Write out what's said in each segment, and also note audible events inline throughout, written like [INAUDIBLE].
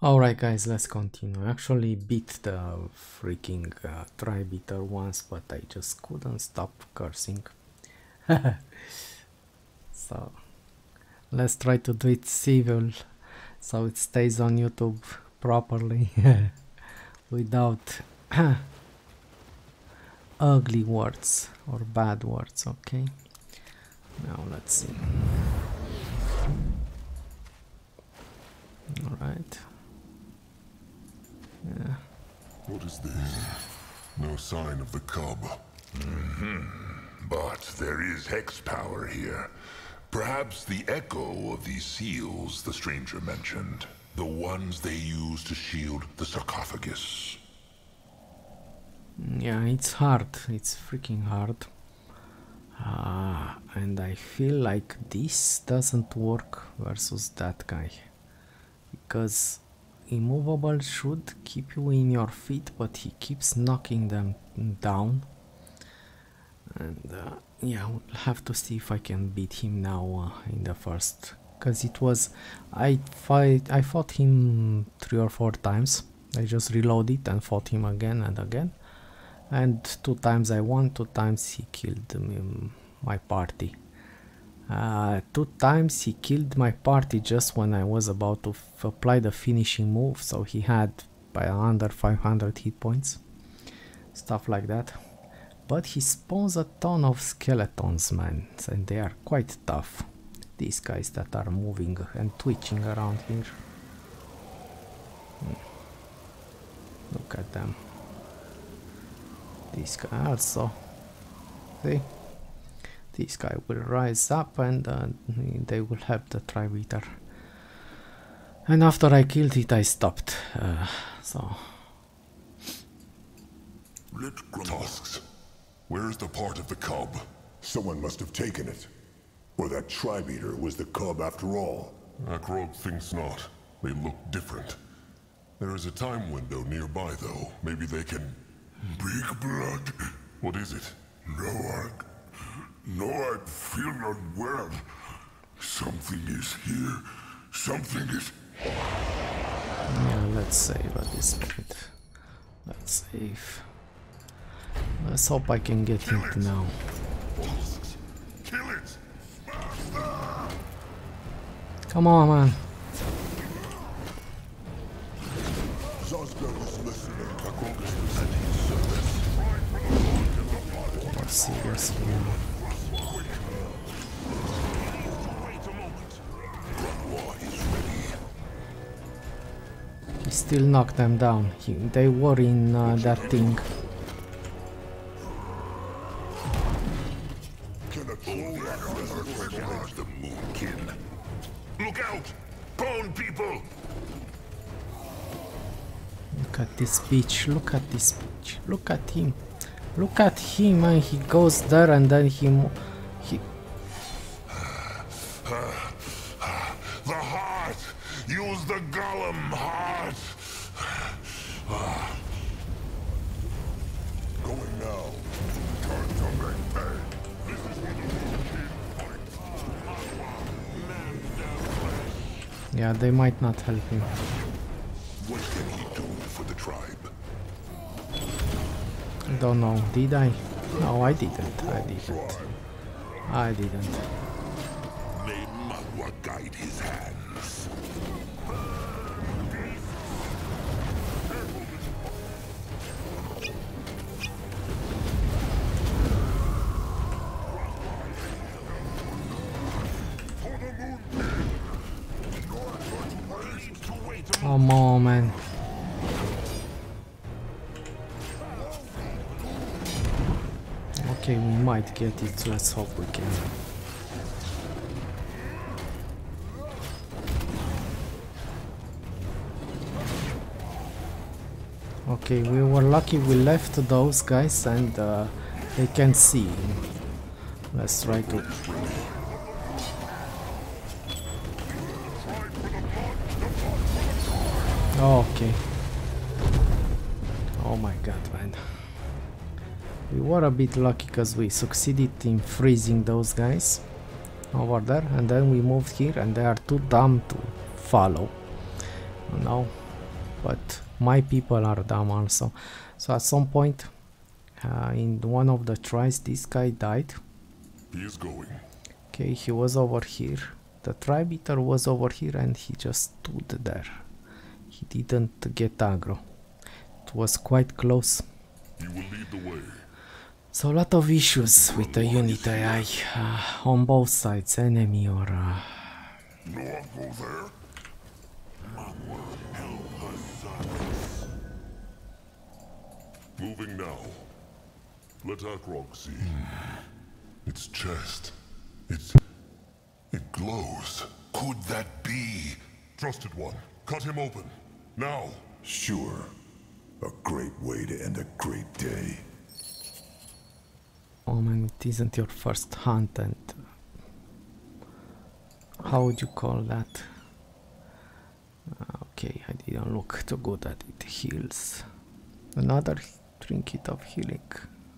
Alright guys, let's continue. I actually beat the freaking uh, Tribe-Eater once, but I just couldn't stop cursing. [LAUGHS] so, let's try to do it civil, so it stays on YouTube properly, [LAUGHS] without [CLEARS THROAT] ugly words or bad words, okay? Now let's see. Alright. Yeah. What is this? No sign of the cub. Mm -hmm. But there is hex power here. Perhaps the echo of these seals the stranger mentioned. The ones they use to shield the sarcophagus. Yeah, it's hard. It's freaking hard. Ah, and I feel like this doesn't work versus that guy. Because immovable should keep you in your feet, but he keeps knocking them down. And uh, yeah, we'll have to see if I can beat him now uh, in the first. Because it was, I fight, I fought him three or four times. I just reloaded and fought him again and again. And two times I won, two times he killed my party. Uh, two times he killed my party just when I was about to apply the finishing move, so he had by under 500 hit points, stuff like that. But he spawns a ton of skeletons, man, and they are quite tough. These guys that are moving and twitching around here. Hmm. Look at them. This guy also. See? This guy will rise up and uh, they will have the Tribe-Eater. And after I killed it, I stopped. Uh, so, Tusks. Where is the part of the cub? Someone must have taken it. Or that Tribe-Eater was the cub after all. Akrog thinks not. They look different. There is a time window nearby, though. Maybe they can... Big blood? What is it? No, I... No, I feel not well. Something is here. Something is... yeah, let's save at this point. Let's save. Let's hope I can get him now. Kill it! Come on, man. Zosgo is listening. More seriously still knocked them down. He, they were in uh, that thing. Can a troll There's the moonkin. Look out! Bone people! Look at this bitch. Look at this bitch. Look at him. Look at him, and He goes there and then he. he The! Use the golem heart! [SIGHS] going now? Time to make pay. This is where the yeah, they might not help him. What can he do for the tribe? Don't know. Did I? No, I didn't. I didn't. I didn't. May Magua guide his hands. Come on, man. Okay, we might get it. Let's hope we can. Okay, we were lucky we left those guys and uh, they can see. Let's try to Okay. Oh my god, man. We were a bit lucky because we succeeded in freezing those guys over there and then we moved here and they are too dumb to follow. Now but my people are dumb also. So at some point uh, in one of the tries this guy died. He is going. okay he was over here. The tribe eater was over here and he just stood there. He didn't get aggro. It was quite close. He will lead the way. so a lot of issues with the unit AI uh, on both sides enemy or uh, No one go there. Moving now. Let Akrog see. Its chest. It's... It glows. Could that be? Trusted one. Cut him open. Now. Sure. A great way to end a great day. Oh man, it isn't your first hunt and how would you call that? Uh, okay, I didn't look too good at it. Heals. Another trinket of healing.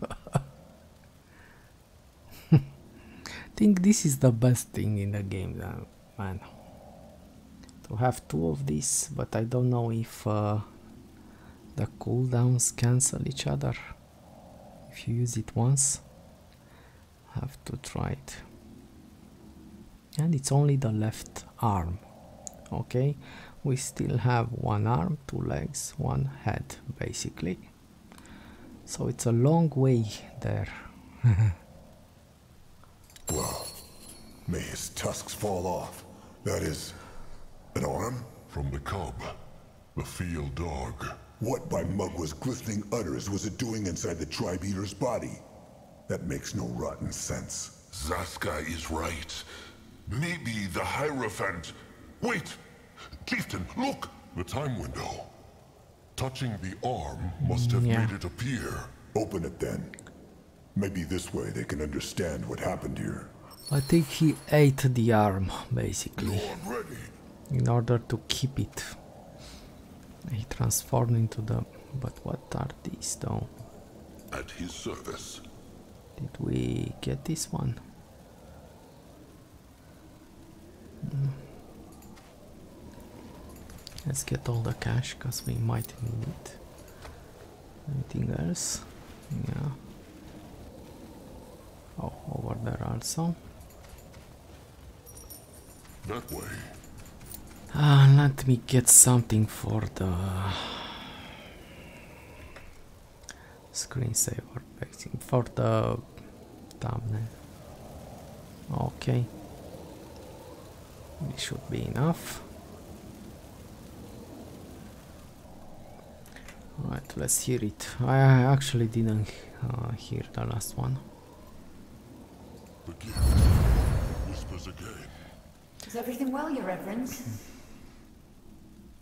[LAUGHS] I think this is the best thing in the game, uh, man. To have two of these, but I don't know if uh, the cooldowns cancel each other if you use it once have to try it and it's only the left arm okay we still have one arm two legs one head basically so it's a long way there [LAUGHS] Well, may his tusks fall off. That is, an arm? From the cub. The field dog. What by Mugwa's glistening udders was it doing inside the tribe eater's body? That makes no rotten sense. Zaska is right. Maybe the Hierophant... Wait! Chieftain, look! The time window. Touching the arm must have Yeah. made it appear. Open it then. Maybe this way they can understand what happened here. i think he ate the arm basically ready. in order to keep it he transformed into the but what are these though At his service. Did we get this one? Let's get all the cash because we might need it. Anything else? Yeah. Oh, over there also. That way. Ah, let me get something for the screensaver for the thumbnail. Okay. This should be enough. Alright, let's hear it. I actually didn't uh, hear the last one. The gift. Whispers again. Is everything well, Your Reverence?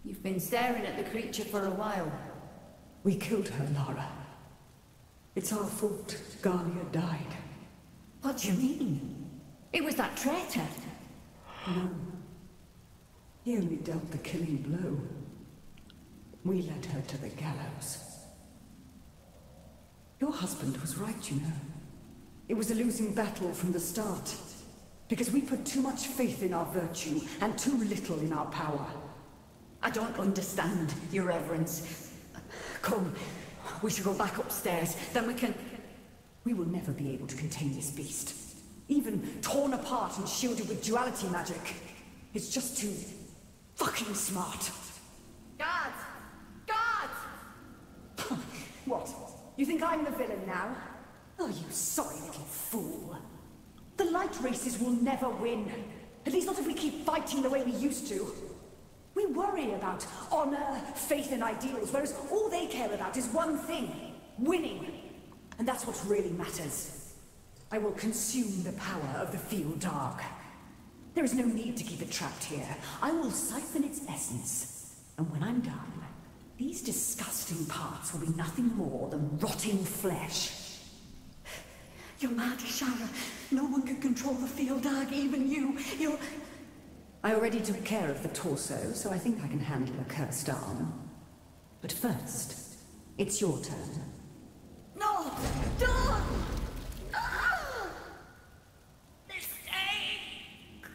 You've been staring at the creature for a while. We killed her, Lara. It's our fault Galia died. What do you mean? It was that traitor. No. He only dealt the killing blow. We led her to the gallows. Your husband was right, you know. It was a losing battle from the start. Because we put too much faith in our virtue and too little in our power. I don't understand, Your Reverence. Come, we should go back upstairs. Then we can... We will never be able to contain this beast. Even torn apart and shielded with duality magic. It's just too fucking smart. Guards! What? You think I'm the villain now? Oh, you sorry little fool. The light races will never win. At least not if we keep fighting the way we used to. We worry about honor, faith, and ideals, whereas all they care about is one thing winning. And that's what really matters. I will consume the power of the field dark. There is no need to keep it trapped here. I will siphon its essence. And when I'm done, these disgusting parts will be nothing more than rotting flesh. You're mad, Shara. No one can control the field dog, even you. You're... I already took care of the torso, so I think I can handle a cursed arm. But first, it's your turn. No! Don't! Ah! Mistake!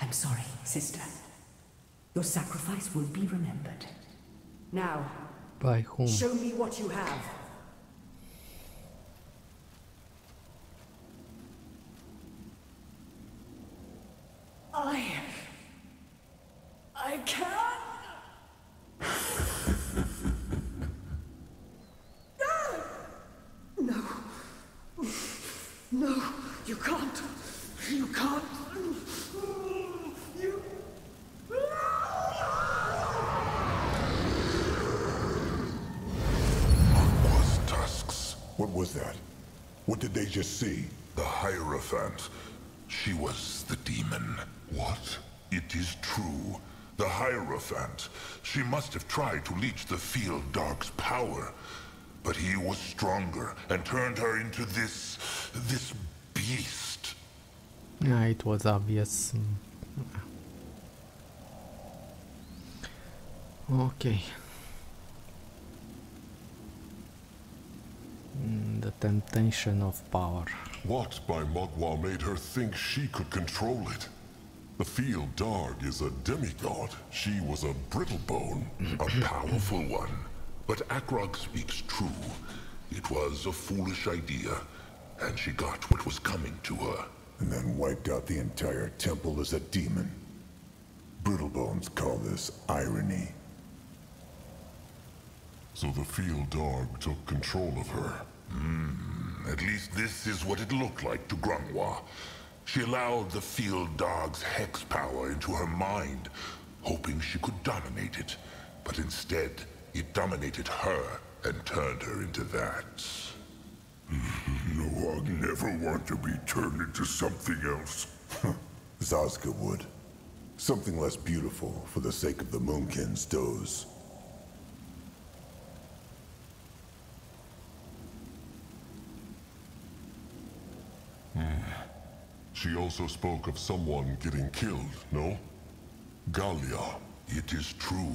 I'm sorry, sister. Your sacrifice will be remembered. Now, By whom? show me what you have. I... I can't... [LAUGHS] No. No, you can't. You can't. You... Was tusks. What was that? What did they just see? The Hierophant. She was the demon. What? It is true. The Hierophant. She must have tried to leech the Field Dark's power. But he was stronger and turned her into this... this beast. Yeah, it was obvious. Mm. Okay. Mm, The temptation of power. What by Mogwa made her think she could control it? The field dog is a demigod. She was a brittlebone. A [CLEARS THROAT] powerful one. But Akrog speaks true. It was a foolish idea, and she got what was coming to her. And then wiped out the entire temple as a demon. Brittlebones call this irony. So the field dog took control of her. Hmm, at least this is what it looked like to Grungwar. She allowed the field dog's hex power into her mind, hoping she could dominate it. But instead, it dominated her and turned her into that. [LAUGHS] No, I'll never want to be turned into something else. [LAUGHS] Zazka would. Something less beautiful for the sake of the Moonkin's doze. She also spoke of someone getting killed, no? Galia. It is true.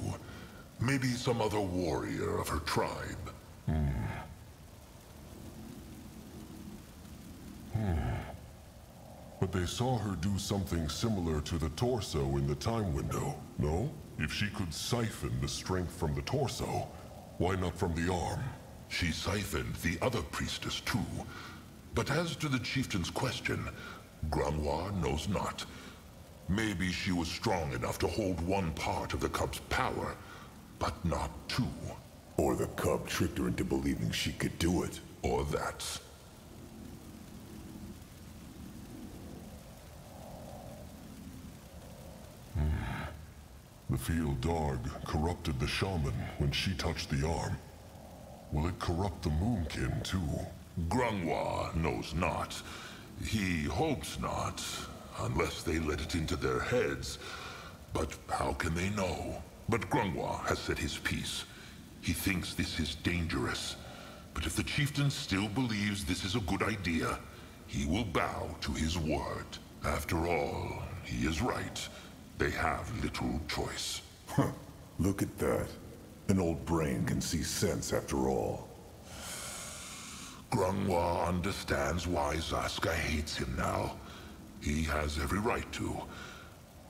Maybe some other warrior of her tribe. Hmm. Hmm. But they saw her do something similar to the torso in the time window, no? If she could siphon the strength from the torso, why not from the arm? She siphoned the other priestess too. But as to the chieftain's question, Grungwar knows not. Maybe she was strong enough to hold one part of the cub's power, but not two. Or the cub tricked her into believing she could do it. Or that. The field dog corrupted the shaman when she touched the arm. Will it corrupt the Moonkin too? Grungwar knows not. He hopes not, unless they let it into their heads. But how can they know? But Grungwar has said his piece. He thinks this is dangerous. But if the chieftain still believes this is a good idea, he will bow to his word. After all, he is right. They have little choice. Huh. Look at that. An old brain can see sense after all. Grungwar understands why Zaska hates him now. He has every right to.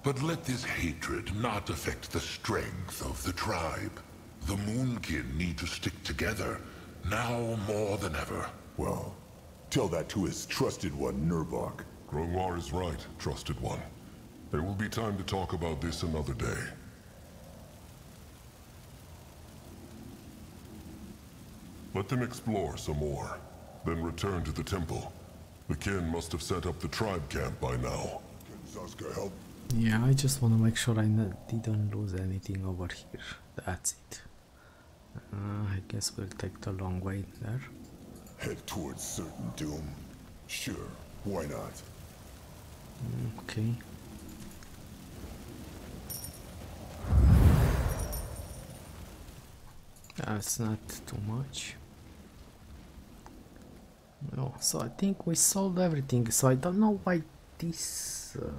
But let this hatred not affect the strength of the tribe. The Moonkin need to stick together, now more than ever. Well, tell that to his trusted one, Nurbok. Grungwar is right, trusted one. There will be time to talk about this another day. Let them explore some more, then return to the temple. The kin must have set up the tribe camp by now. Can Zaska help? Yeah, I just want to make sure I didn't lose anything over here. That's it. Uh, I guess we'll take the long way there. Head towards certain doom? Sure, why not? Okay. That's not too much no so I think we sold everything. So I don't know why this uh,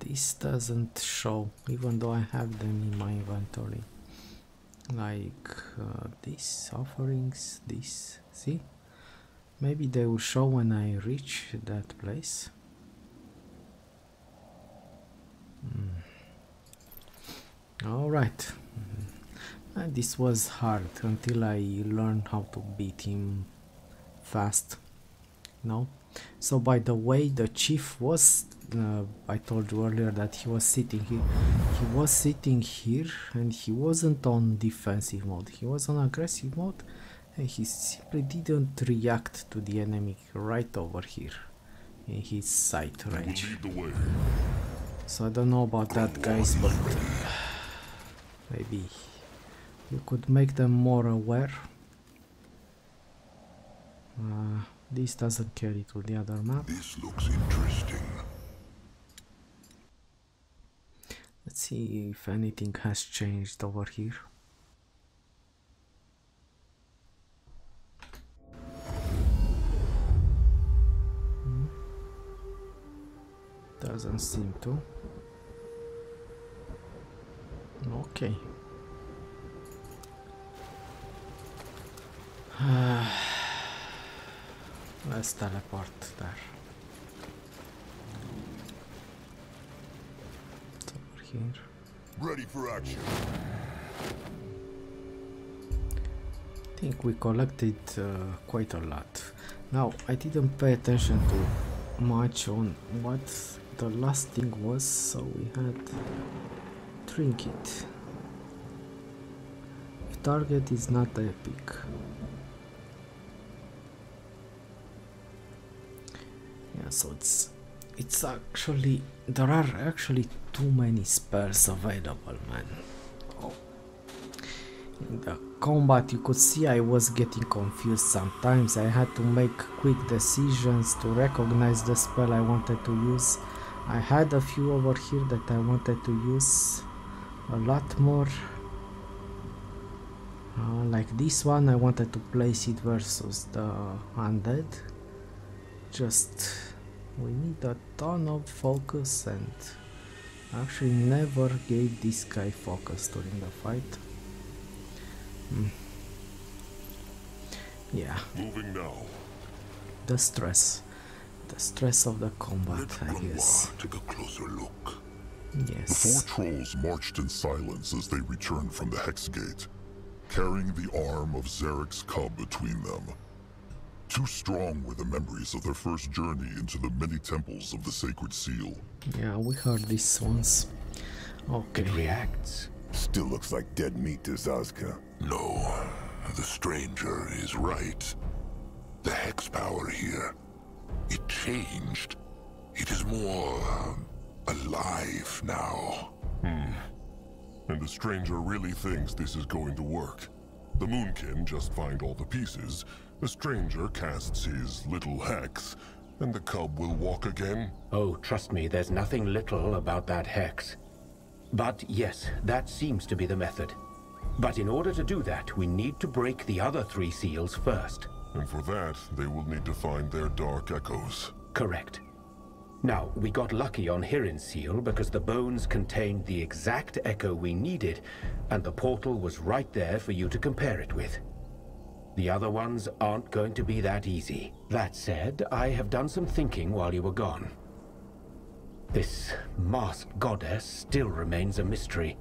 this doesn't show even though I have them in my inventory. Like uh, these offerings this see? Maybe they will show when I reach that place. Mm. all right. And this was hard until I learned how to beat him fast. No? So by the way, the chief was, uh, I told you earlier that he was sitting here. He was sitting here and he wasn't on defensive mode. He was on aggressive mode and he simply didn't react to the enemy right over here in his sight range. So I don't know about that guys, but uh, [SIGHS] maybe you could make them more aware. Uh, this doesn't carry to the other map. This looks interesting. Let's see if anything has changed over here. Hmm. Doesn't seem to. Okay. [SIGHS] Let's teleport there. It's over here. Ready for action. I think we collected uh, quite a lot. Now, I didn't pay attention to much on what the last thing was, so we had trinket. If target is not epic. Yeah, so it's it's actually there are actually too many spells available, man. In the combat, you could see I was getting confused sometimes. I had to make quick decisions to recognize the spell I wanted to use. I had a few over here that I wanted to use a lot more. Uh, like this one, I wanted to place it versus the undead. Just we need a ton of focus and actually never gave this guy focus during the fight. Hmm. Yeah, Moving now. the stress. The stress of the combat, Let I guess. Take a closer look. The four trolls marched in silence as they returned from the Hex Gate, carrying the arm of Zarach's cub between them. Too strong were the memories of their first journey into the many temples of the Sacred Seal. Yeah, we heard this once. Okay. reacts. Still looks like dead meat to Zazka. No, the stranger is right. The hex power here, it changed. It is more uh, alive now. Hmm. And the stranger really thinks this is going to work. The Moonkin just find all the pieces, the stranger casts his little hex, and the cub will walk again? Oh, trust me, there's nothing little about that hex. But yes, that seems to be the method. But in order to do that, we need to break the other three seals first. And for that, they will need to find their dark echoes. Correct. Now, we got lucky on Hirin's seal because the bones contained the exact echo we needed, and the portal was right there for you to compare it with. The other ones aren't going to be that easy. That said, I have done some thinking while you were gone. This masked goddess still remains a mystery.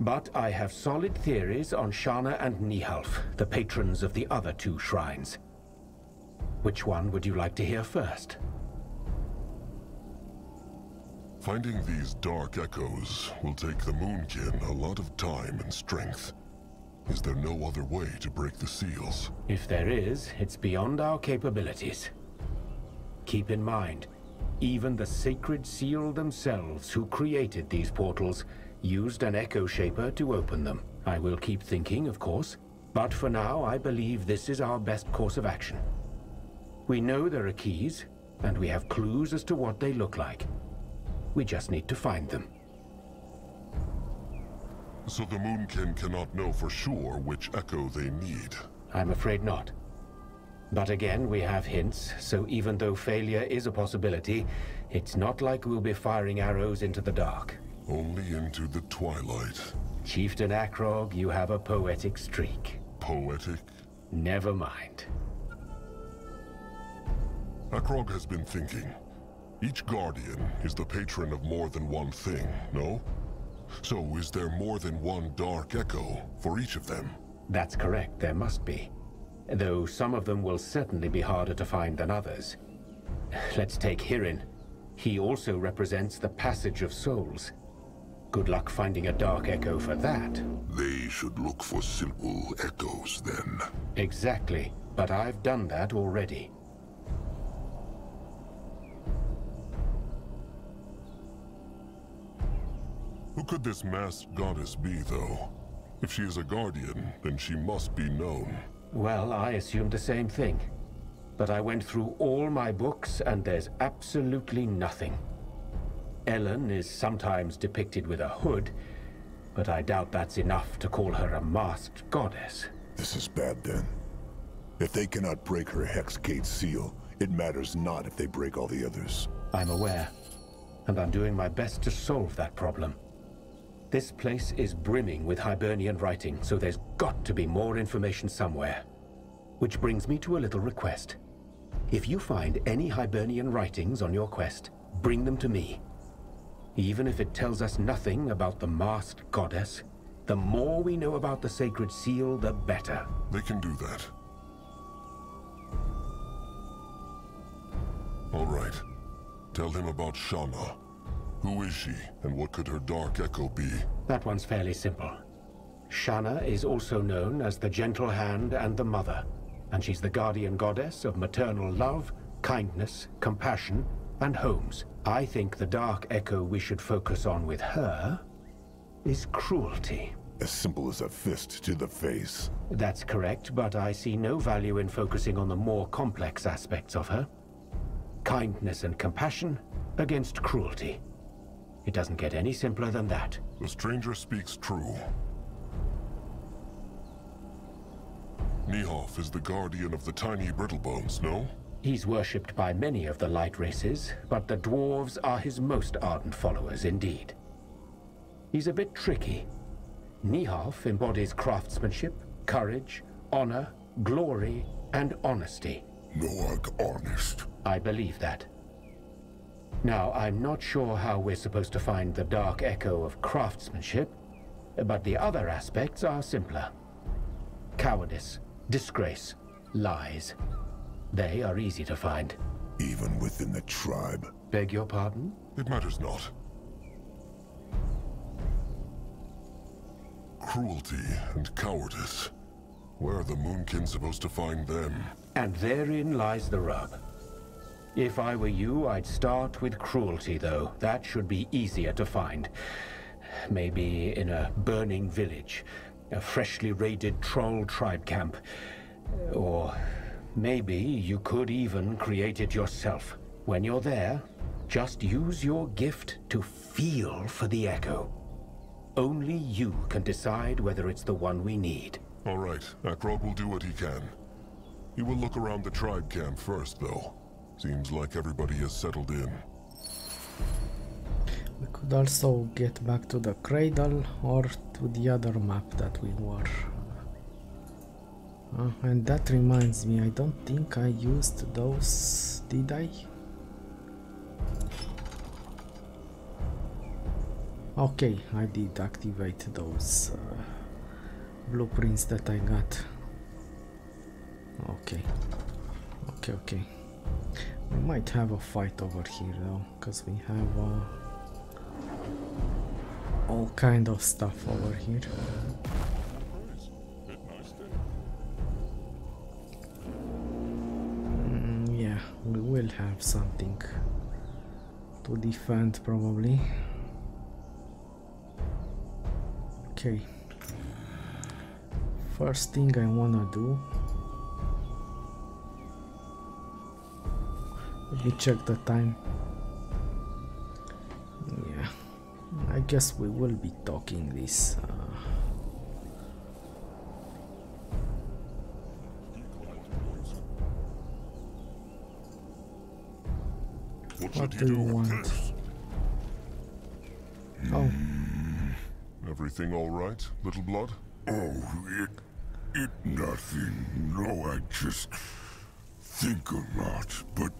But I have solid theories on Shana and Nihalf, the patrons of the other two shrines. Which one would you like to hear first? Finding these dark echoes will take the Moonkin a lot of time and strength. Is there no other way to break the seals? If there is, it's beyond our capabilities. Keep in mind, even the Sacred Seal themselves, who created these portals, used an Echo Shaper to open them. I will keep thinking, of course, but for now I believe this is our best course of action. We know there are keys, and we have clues as to what they look like. We just need to find them. So the Moonkin cannot know for sure which echo they need. I'm afraid not. But again, we have hints, so even though failure is a possibility, it's not like we'll be firing arrows into the dark. Only into the twilight. Chieftain Akrog, you have a poetic streak. Poetic? Never mind. Akrog has been thinking. Each Guardian is the patron of more than one thing, no? So is there more than one Dark Echo for each of them? That's correct, there must be. Though some of them will certainly be harder to find than others. Let's take Hirin. He also represents the passage of souls. Good luck finding a Dark Echo for that. They should look for simple echoes, then. Exactly, but I've done that already. Who could this masked goddess be, though? If she is a guardian, then she must be known. Well, I assumed the same thing. But I went through all my books and there's absolutely nothing. Ellen is sometimes depicted with a hood, but I doubt that's enough to call her a masked goddess. This is bad then. If they cannot break her Hex Gate seal, it matters not if they break all the others. I'm aware, and I'm doing my best to solve that problem. This place is brimming with Hibernian writing, so there's got to be more information somewhere. Which brings me to a little request. If you find any Hibernian writings on your quest, bring them to me. Even if it tells us nothing about the masked goddess, the more we know about the sacred seal, the better. They can do that. All right. Tell him about Shana. Who is she, and what could her Dark Echo be? That one's fairly simple. Shana is also known as the Gentle Hand and the Mother, and she's the guardian goddess of maternal love, kindness, compassion, and homes. I think the Dark Echo we should focus on with her is cruelty. As simple as a fist to the face. That's correct, but I see no value in focusing on the more complex aspects of her. Kindness and compassion against cruelty. It doesn't get any simpler than that. The stranger speaks true. Nihoff is the guardian of the tiny Brittlebones, no? He's worshipped by many of the light races, but the dwarves are his most ardent followers indeed. He's a bit tricky. Nihoff embodies craftsmanship, courage, honor, glory, and honesty. Noag honest. I believe that. Now, I'm not sure how we're supposed to find the dark echo of craftsmanship, but the other aspects are simpler. Cowardice, disgrace, lies. They are easy to find. Even within the tribe. Beg your pardon? It matters not. Cruelty and cowardice. Where are the Moonkin supposed to find them? And therein lies the rub. If I were you, I'd start with cruelty, though. That should be easier to find. Maybe in a burning village, a freshly raided troll tribe camp. Or maybe you could even create it yourself. When you're there, just use your gift to feel for the echo. Only you can decide whether it's the one we need. All right, Akrog will do what he can. He will look around the tribe camp first, though. Seems like everybody has settled in. We could also get back to the cradle or to the other map that we were. Uh, and that reminds me, I don't think I used those, did I? Okay, I did activate those uh, blueprints that I got. Okay, okay, okay. We might have a fight over here though, because we have uh, all kind of stuff over here. Mm, yeah, we will have something to defend probably. Okay. First thing I wanna do Let me check the time. Yeah, I guess we will be talking this. Uh, What, what do you want? this? Oh, Everything all right, little blood? Oh, it... it nothing. No, I just... think a lot, but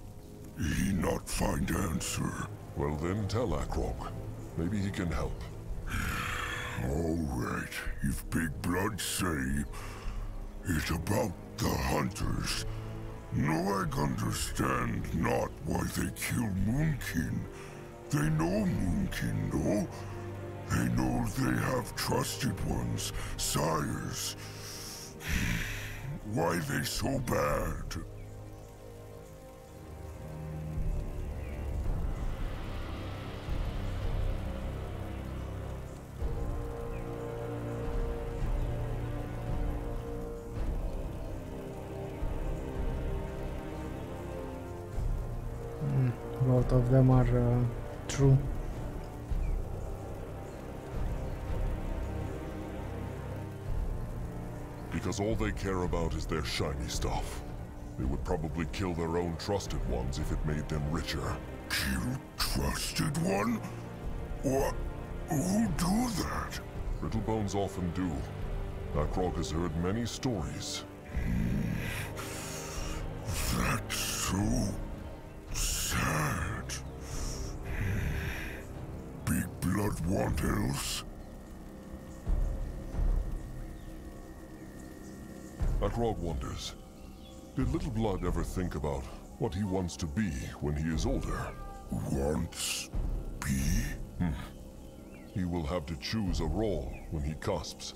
he not find answer. Well then, tell Akrog. Maybe he can help. [SIGHS] All right, if Big Blood say it's about the hunters, Noag understand not why they kill Moonkin. They know Moonkin, though. They know they have trusted ones, sires. [SIGHS] Why they so bad? Both of them are uh, true. Because all they care about is their shiny stuff. They would probably kill their own trusted ones if it made them richer. Kill trusted one? What? Who do that? Brittlebones often do. Akrog has heard many stories. That's so want else? Akrog wonders, did Little Blood ever think about what he wants to be when he is older? Wants be? Hmm. He will have to choose a role when he cusps.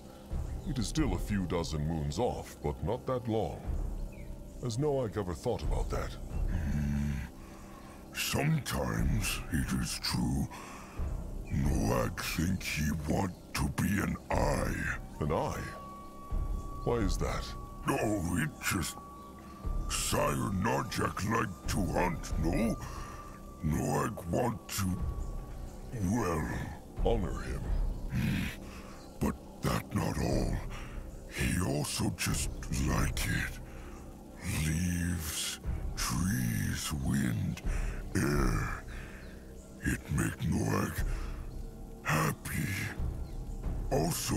It is still a few dozen moons off, but not that long. Has Noag ever thought about that? Hmm. Sometimes it is true. Noag think he want to be an eye. An eye? Why is that? No, it just... Sire Narjak like to hunt, no? Noag want to... Well, Honor him. but that not all. He also just like it. Leaves, trees, wind, air. It make Noag happy. Also,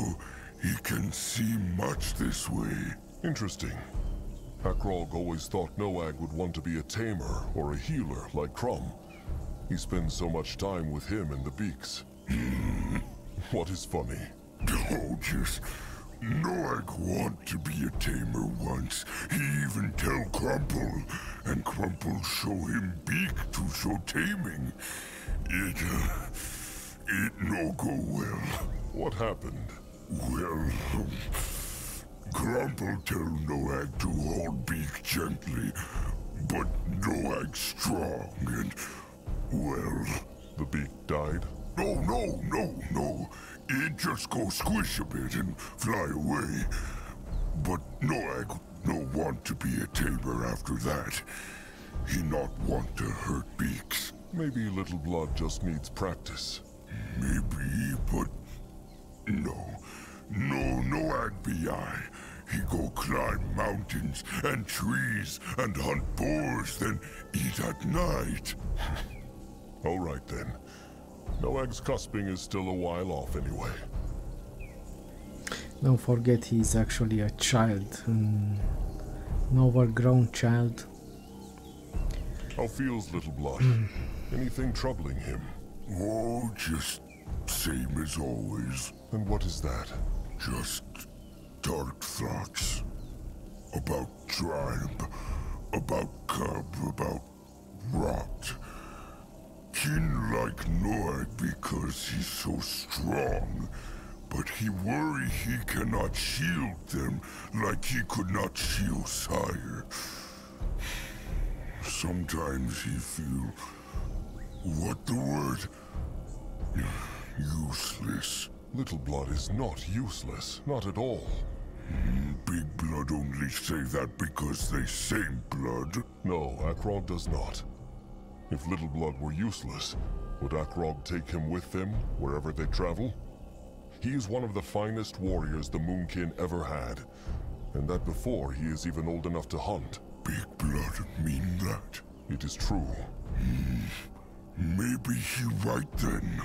he can see much this way. Interesting. Akrog always thought Noag would want to be a tamer or a healer like Crumb. He spends so much time with him and the Beaks. [LAUGHS] what is funny? Oh, just... Noag want to be a tamer once. He even tell Crumple, and Crumple show him beak to show taming. It, uh, it no go well. What happened? Well, um, Crumple tell Noag to hold beak gently, but Noag strong and, well... The Beak died? No, no, no, no. It just go squish a bit and fly away. But Noag no want to be a tamer after that. He not want to hurt beaks. Maybe Little Blood just needs practice. Maybe, but no. No, Noag be I. He go climb mountains and trees and hunt boars, then eat at night. [LAUGHS] All right then. Noag's cusping is still a while off anyway. Don't forget he's actually a child. Hmm. An overgrown child. How feels Little Blood? Hmm. Anything troubling him? Oh, just same as always. And what is that? Just dark thoughts. About tribe, about cub, about rot. Kin like Noag because he's so strong, but he worry he cannot shield them like he could not shield Sire. Sometimes he feel... What the word? Useless. Little Blood is not useless, not at all. Mm, big Blood only say that because they same blood. No, Akrog does not. If Little Blood were useless, would Akrog take him with them wherever they travel? He is one of the finest warriors the Moonkin ever had, and that before he is even old enough to hunt. Big Blood mean that? It is true. Mm, maybe he right then.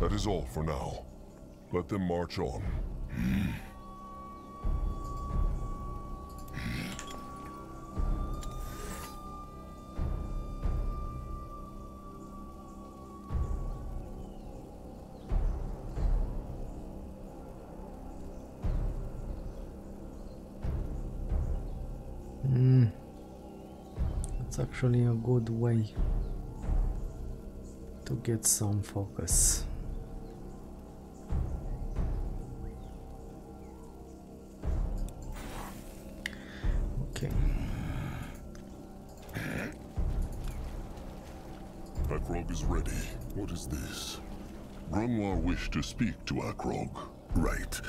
That is all for now. Let them march on. Hmm. That's actually a good way to get some focus. To speak to Akrog. Right.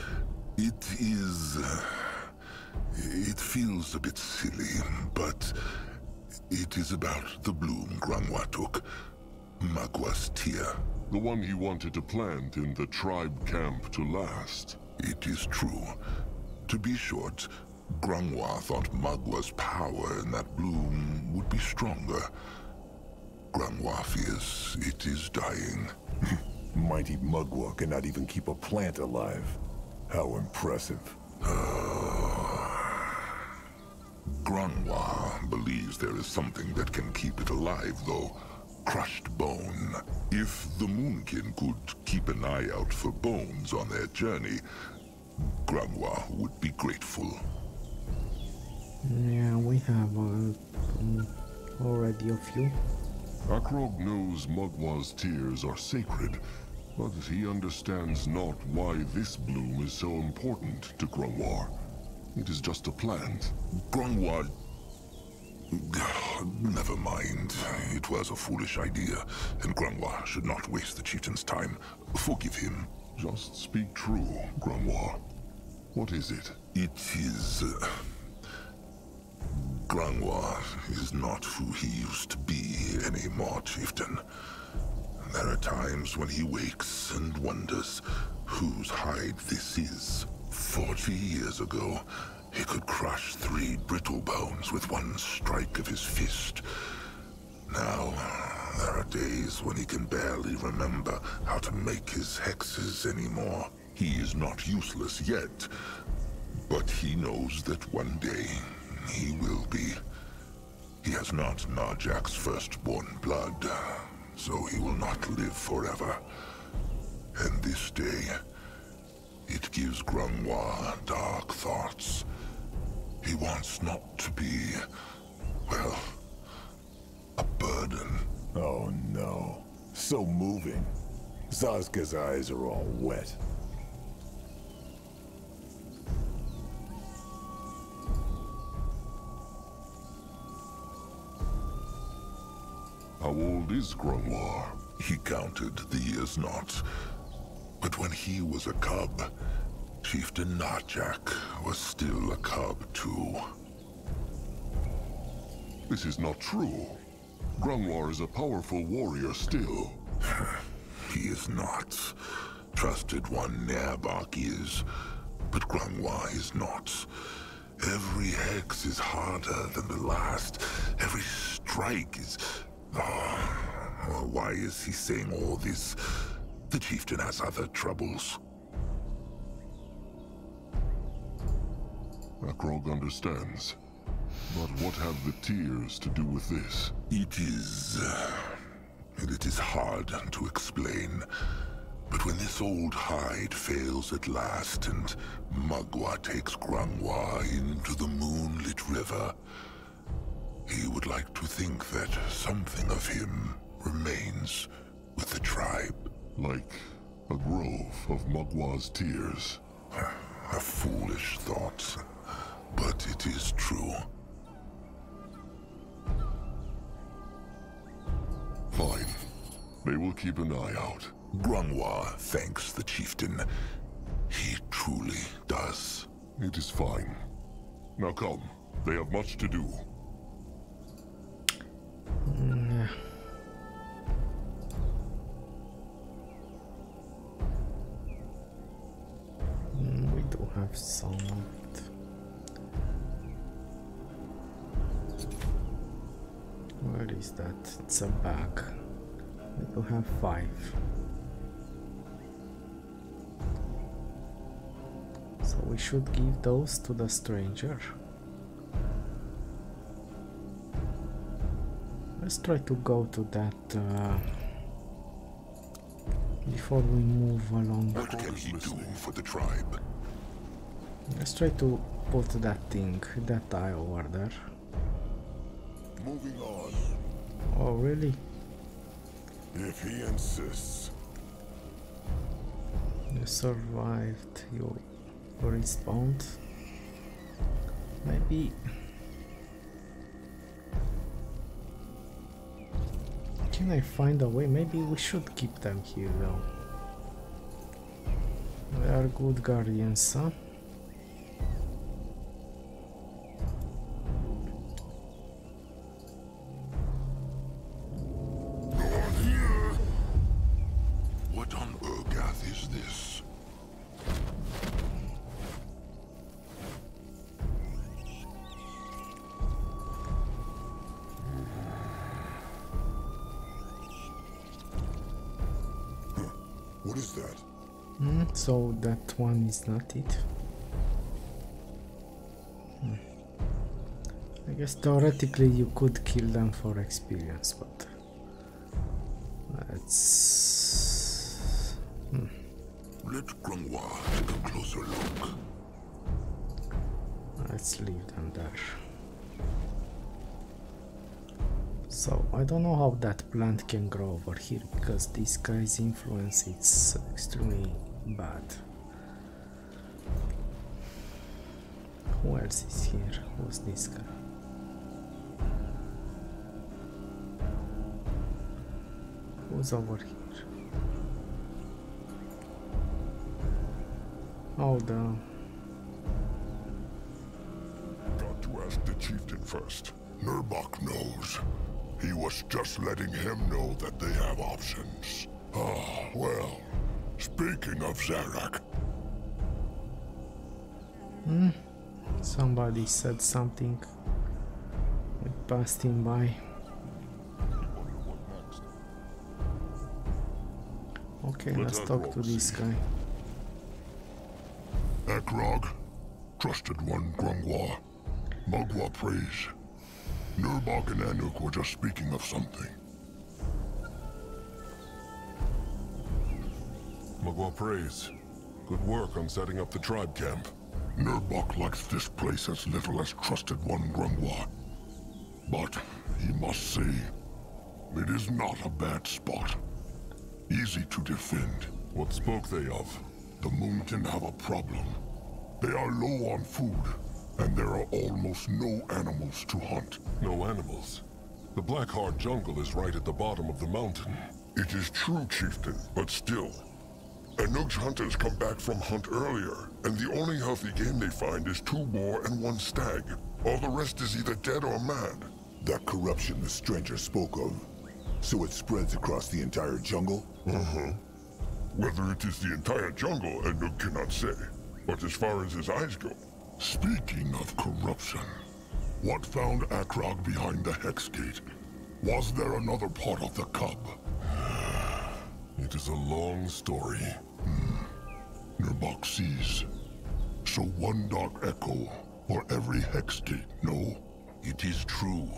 It is... Uh, it feels a bit silly, but it is about the bloom Grungwar took. Mugwa's tear. The one he wanted to plant in the tribe camp to last. It is true. To be short, Grungwar thought Mugwa's power in that bloom would be stronger. Grungwar fears it is dying. [LAUGHS] Mighty Mugwa cannot even keep a plant alive. How impressive. [SIGHS] Grungwar believes there is something that can keep it alive, though. Crushed bone. If the Moonkin could keep an eye out for bones on their journey, Grungwar would be grateful. Yeah, we have uh, um, already a few. Akrog knows Mugwa's tears are sacred, but he understands not why this bloom is so important to Grungwar. It is just a plant. Grungwar... Never mind. It was a foolish idea, and Grungwar should not waste the chieftain's time. Forgive him. Just speak true, Grungwar. What is it? It is... Uh, is not who he used to be anymore, chieftain. There are times when he wakes and wonders whose hide this is. Forty years ago, he could crush three brittle bones with one strike of his fist. Now, there are days when he can barely remember how to make his hexes anymore. He is not useless yet, but he knows that one day he will be. He has not Narjak's firstborn blood, so he will not live forever. And this day, it gives Grungwar dark thoughts. He wants not to be, well, a burden. Oh no. So moving. Zazka's eyes are all wet. How old is Grungwar? He counted the years not. But when he was a cub, Chieftain Narjak was still a cub too. This is not true. Grungwar is a powerful warrior still. [LAUGHS] he is not. Trusted one Nurbok is, but Grungwar is not. Every hex is harder than the last. Every strike is... Oh, why is he saying all this? The chieftain has other troubles. Akrog understands. But what have the tears to do with this? It is... Uh, it is hard to explain. But when this old hide fails at last and Mugwa takes Grungwar into the moonlit river, he would like to think that something of him remains with the tribe. Like a grove of Mugwa's tears. A foolish thought, but it is true. Fine. They will keep an eye out. Grungwar thanks the chieftain. He truly does. It is fine. Now come. They have much to do. Mm. We do have some. Where is that? It's a bag. We do have five. So we should give those to the stranger. Let's try to go to that uh, before we move along. What can he do for the tribe? Let's try to put that thing, that eye over there. moving on. Oh, really? If he insists. You survived. You respawned. Maybe. Can I find a way? Maybe we should keep them here though. They are good guardians, huh? Is not it. Hmm. I guess theoretically you could kill them for experience, but let's. Hmm. Let Grungwar take a closer look. Let's leave them there. So I don't know how that plant can grow over here because this guy's influence is extremely bad. Who else is here? Who's this guy? Who's over here? Oh, the Got to ask the chieftain first. Nurbok knows. He was just letting him know that they have options. Ah, well. Speaking of Zarach, Somebody said something. It passed him by. Okay, Let let's talk walk, to this see. guy. Akrog, Trusted One Grungwar, Mugwa praise. Nurbok and Anuk were just speaking of something. Mugwa praise. Good work on setting up the tribe camp. Nurbok likes this place as little as Trusted One Grungwar. But he must say, it is not a bad spot. Easy to defend. What spoke they of? The Moonkin have a problem. They are low on food, and there are almost no animals to hunt. No animals. The Blackheart jungle is right at the bottom of the mountain. It is true, Chieftain, but still. Anuk's hunters come back from hunt earlier, and the only healthy game they find is two boar and one stag. All the rest is either dead or mad. That corruption the stranger spoke of. So it spreads across the entire jungle? Uh-huh. Whether it is the entire jungle, Anuk cannot say. But as far as his eyes go... Speaking of corruption, what found Akrog behind the Hex Gate? Was there another part of the cub? It is a long story. Hmm. Nurbok sees. So one dark echo for every Hex Gate, no? It is true.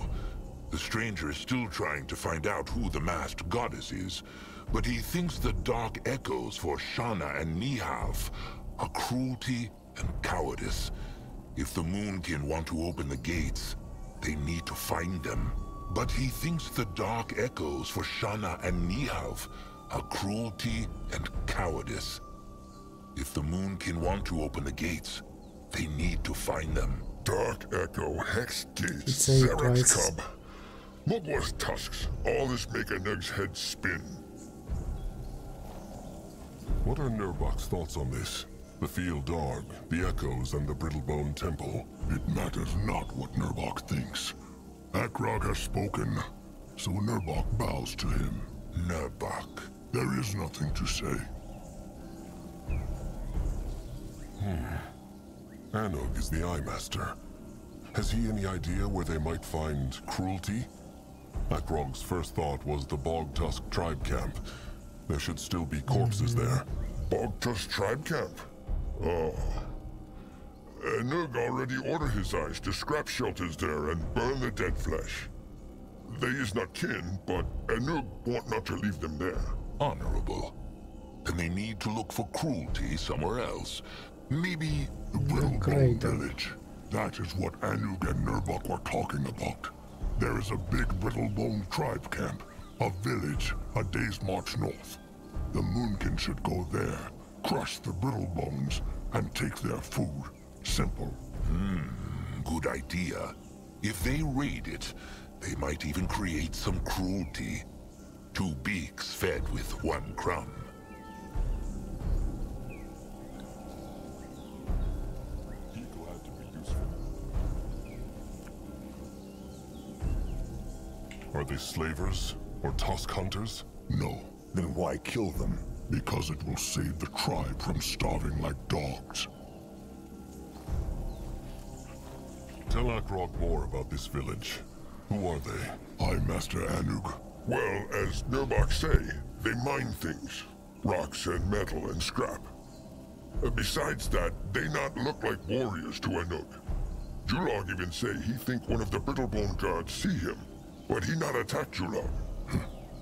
The stranger is still trying to find out who the masked goddess is, but he thinks the dark echoes for Shana and Nihav are cruelty and cowardice. If the Moonkin want to open the gates, they need to find them. But he thinks the dark echoes for Shana and Nihav are cruelty and cowardice. If the Moonkin want to open the gates, they need to find them. Dark Echo, Hex Gate, It's a Xerax price. Cub. Mugwa's tusks. All this make a Nug's head spin. What are Nurbok's thoughts on this? The Field Dog, the Echoes, and the Brittlebone Temple. It matters not what Nurbok thinks. Akrog has spoken, so Nurbok bows to him. Nurbok. There is nothing to say. Hmm. Anug is the Eye Master. Has he any idea where they might find cruelty? Akrog's first thought was the Bogtusk tribe camp. There should still be corpses hmm. there. Bogtusk tribe camp. Oh. Anug already ordered his eyes to scrap shelters there and burn the dead flesh. They is not kin, but Anug want not to leave them there. Honorable. Then they need to look for cruelty somewhere else. Maybe The Brittlebone village. That is what Anug and Nurbok were talking about. There is a big Brittlebone tribe camp. A village, a day's march north. The Moonkin should go there, crush the Brittlebones, and take their food. Simple. Hmm, good idea. If they raid it, they might even create some cruelty. Two beaks fed with one crumb. Are they slavers? Or tusk hunters? No. Then why kill them? Because it will save the tribe from starving like dogs. Tell Akrog more about this village. Who are they? I, Master Anug. Well, as Nurbok say, they mine things. Rocks and metal and scrap. Uh, besides that, they not look like warriors to Anug. Julog even say he think one of the Brittlebone guards see him, but he not attack Julog.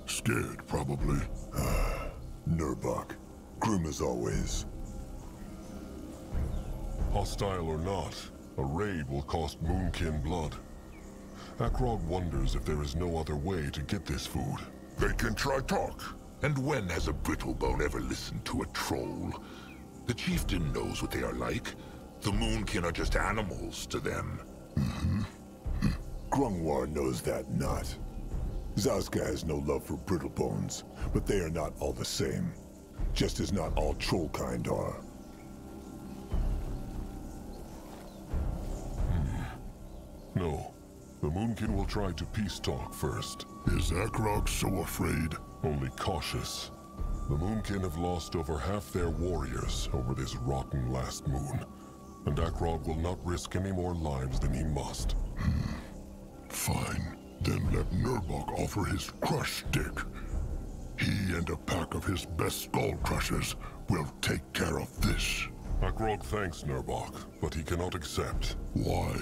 Scared, probably. [SIGHS] Nurbok. Grim as always. Hostile or not, a raid will cost Moonkin blood. Akrog wonders if there is no other way to get this food. They can try talk. And when has a Brittlebone ever listened to a troll? The chieftain knows what they are like. The Moonkin are just animals to them. Mm-hmm. Grungwar knows that not. Zazka has no love for Brittlebones, but they are not all the same. Just as not all troll kind are. Hmm. No. The Moonkin will try to peace talk first. Is Akrog so afraid? Only cautious. The Moonkin have lost over half their warriors over this rotten last moon. And Akrog will not risk any more lives than he must. Hmm. Fine. Then let Nurbok offer his crush stick. He and a pack of his best skull crushers will take care of this. Akrog thanks Nurbok, but he cannot accept. Why?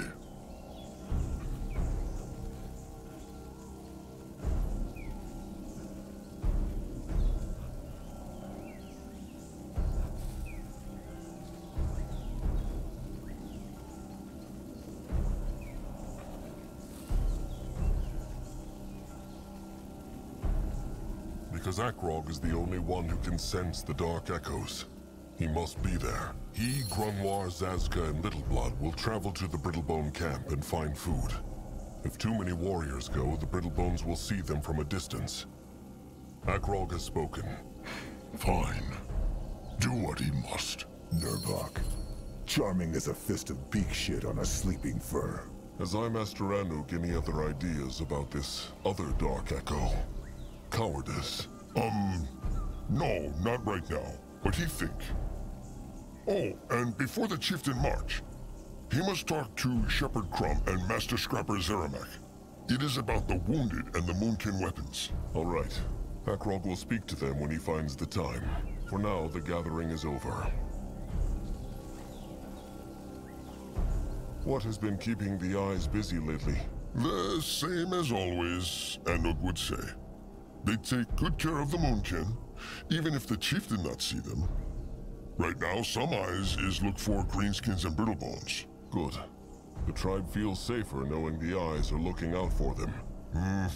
Because Akrog is the only one who can sense the Dark Echoes. He must be there. He, Grungwar, Zazka, and Littleblood will travel to the Brittlebone camp and find food. If too many warriors go, the Brittlebones will see them from a distance. Akrog has spoken. Fine. Do what he must, Nurbok. Charming as a fist of beak shit on a sleeping fur. Has Eye Master Anuk any other ideas about this other Dark Echo? Cowardice. Um, no, not right now. But he think. Oh, and before the chieftain march, he must talk to Shepherd Crumb and Master Scrapper Zeramek. It is about the wounded and the Moonkin weapons. All right. Akrog will speak to them when he finds the time. For now, the gathering is over. What has been keeping the eyes busy lately? The same as always, Anuk would say. They take good care of the Moonkin, even if the chief did not see them. Right now, some eyes is look for greenskins and brittlebones. Good. The tribe feels safer knowing the eyes are looking out for them. Hmm.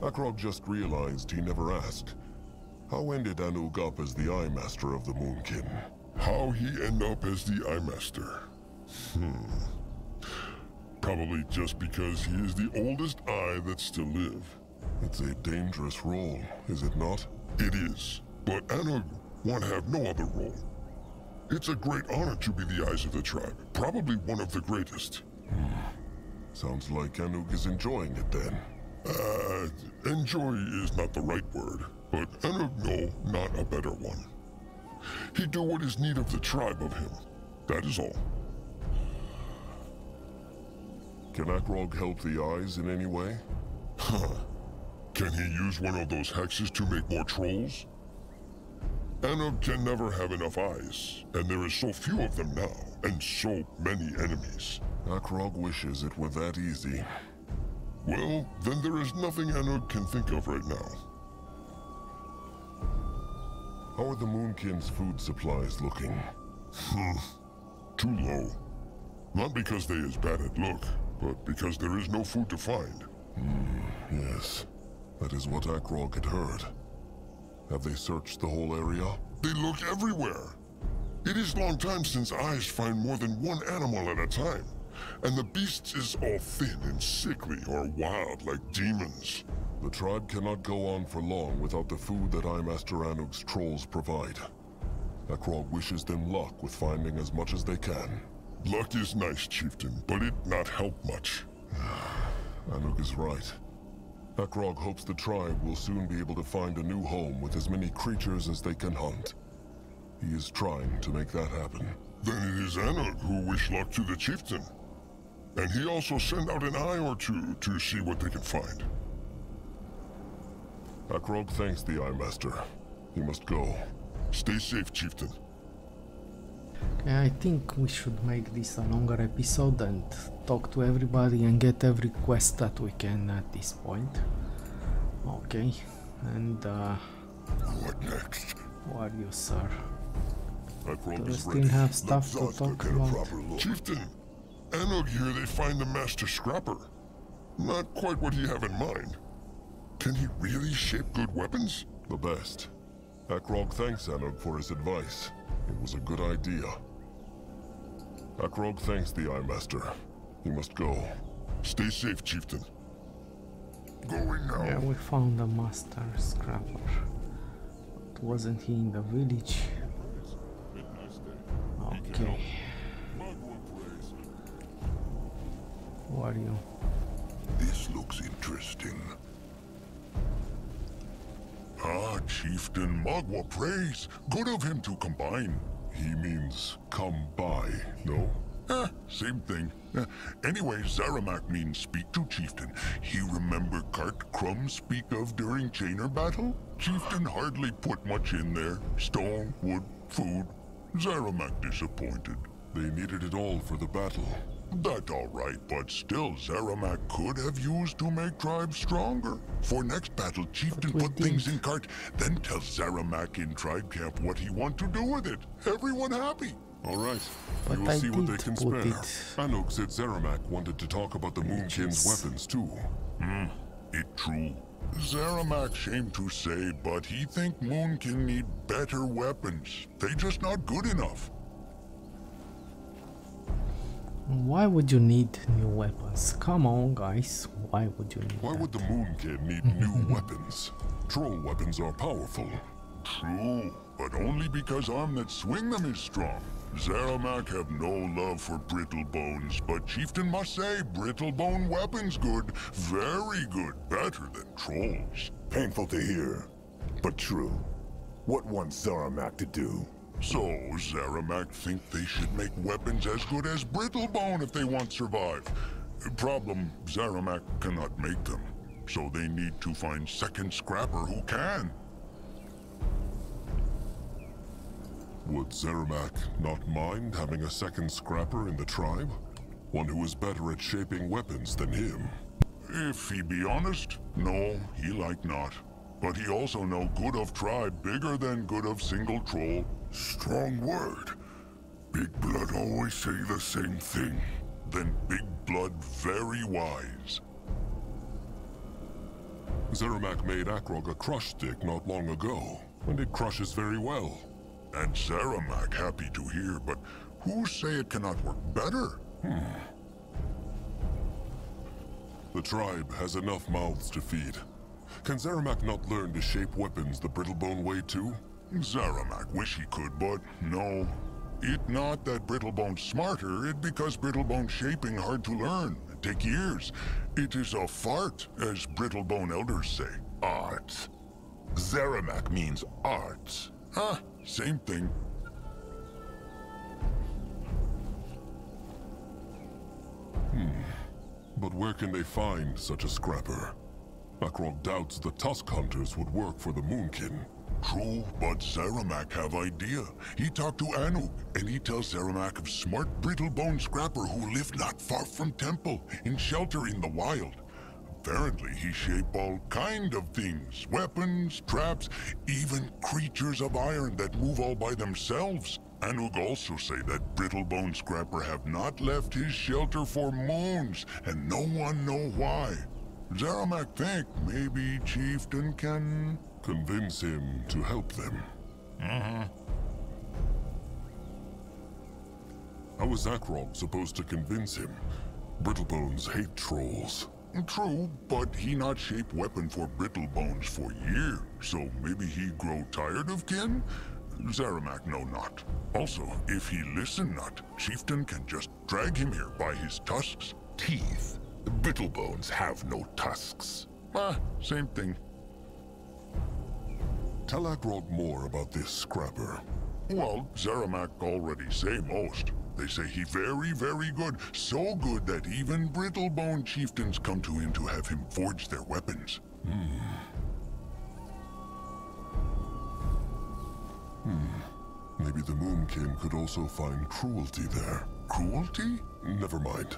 Akrog just realized he never asked. How ended Anug up as the Eye Master of the Moonkin? How he end up as the Eye Master? Hmm. Probably just because he is the oldest Eye that still live. It's a dangerous role, is it not? It is. But Anug won't have no other role. It's a great honor to be the eyes of the tribe. Probably one of the greatest. Hmm. Sounds like Anug is enjoying it then. Uh, enjoy is not the right word, but Anug no, not a better one. He do what is need of the tribe of him. That is all. Can Akrog help the eyes in any way? Huh. Can he use one of those hexes to make more trolls? Anug can never have enough eyes, and there is so few of them now, and so many enemies. Akrog wishes it were that easy. Well, then there is nothing Anug can think of right now. How are the Moonkin's food supplies looking? Hmm. Too low. Not because they is bad at look, but because there is no food to find. Hmm, yes, that is what Akrog had heard. Have they searched the whole area? They look everywhere. It is long time since eyes find more than one animal at a time. And the beasts is all thin and sickly or wild like demons. The tribe cannot go on for long without the food that Eye Master Anug's trolls provide. Akrog wishes them luck with finding as much as they can. Luck is nice, chieftain, but it not help much. [SIGHS] Anuk is right. Akrog hopes the tribe will soon be able to find a new home with as many creatures as they can hunt. He is trying to make that happen. Then it is Anuk who wish luck to the chieftain. And he also send out an eye or two to see what they can find. Akrog thanks the Eye Master. He must go. Stay safe, chieftain. Okay, I think we should make this a longer episode and talk to everybody and get every quest that we can at this point. Okay, and uh, What next? who are you, sir? Akrog Do we is still have stuff to Let Zazka talk get a about? proper look. Chieftain, Anug here they find the Master Scrapper. Not quite what he have in mind. Can he really shape good weapons? The best. Akrog thanks Anug for his advice. It was a good idea. Akrog thanks the Eye Master. He must go. Stay safe, chieftain. Going now. Yeah, we found a master scrapper. But wasn't he in the village? Okay. Who are you? This looks interesting. Ah, Chieftain Mugwa praise. Good of him to combine. He means come by, no? Eh, same thing. Eh, anyway, Zaramak means speak to Chieftain. He remember Cart Crumb speak of during Chainer battle? Chieftain hardly put much in there. Stone, wood, food. Zaramak disappointed. They needed it all for the battle. That all right, but still, Zaramak could have used to make tribes stronger. For next battle, Chieftain we put things in cart, then tell Zaramak in tribe camp what he want to do with it. Everyone happy. All right. We will I see what they can put spare. it- Anug said Zeramak wanted to talk about the Moonkin's weapons too. Hmm, it true. Zaramak shame to say, but he think Moonkin need better weapons. They just not good enough. Why would you need new weapons? Come on, guys. Why would you need Why that? would the Moon Kid need new [LAUGHS] weapons? Troll weapons are powerful. True, but only because arm that swing them is strong. Zaramak have no love for brittle bones, but Chieftain must say brittle bone weapons good, very good, better than trolls. Painful to hear, but true. What wants Zaramak to do? So, Zaramak think they should make weapons as good as Brittlebone if they want survive. Problem, Zaramak cannot make them. So they need to find second scrapper who can. Would Zeramak not mind having a second scrapper in the tribe? One who is better at shaping weapons than him. If he be honest, no, he like not. But he also know good of tribe bigger than good of single troll. Strong word. Big Blood always say the same thing. Then Big Blood very wise. Zeramak made Akrog a crush stick not long ago, and it crushes very well. And Zaramak happy to hear, but who say it cannot work better? Hmm. The tribe has enough mouths to feed. Can Zeramak not learn to shape weapons the Brittlebone way too? Zaramak wish he could, but no. It not that Brittlebone's smarter, it because Brittlebone shaping hard to learn. Take years. It is a fart, as Brittlebone elders say. Art. Zaramak means art. Huh, same thing. Hmm. But where can they find such a scrapper? Akrog doubts the Tusk Hunters would work for the Moonkin. True, but Zaramak have idea. He talk to Anuk, and he tells Zaramak of smart Brittlebone Scrapper who live not far from Temple, in shelter in the wild. Apparently, he shape all kind of things. Weapons, traps, even creatures of iron that move all by themselves. Anug also say that Brittlebone Scrapper have not left his shelter for moons, and no one know why. Zaramak think maybe Chieftain can... Convince him to help them. Mm-hmm. How is Akrog supposed to convince him? Brittlebones hate trolls. True, but he not shape weapon for Brittlebones for years, so maybe he grow tired of kin? Zaramak know not. Also, if he listen not, Chieftain can just drag him here by his tusks. Teeth. Brittlebones have no tusks. Ah, same thing. Tell Akrog more about this scrapper. Well, Zaramak already say most. They say he very, very good. So good that even brittle-bone chieftains come to him to have him forge their weapons. Hmm. Hmm. Maybe the Moonkin could also find cruelty there. Cruelty? Never mind.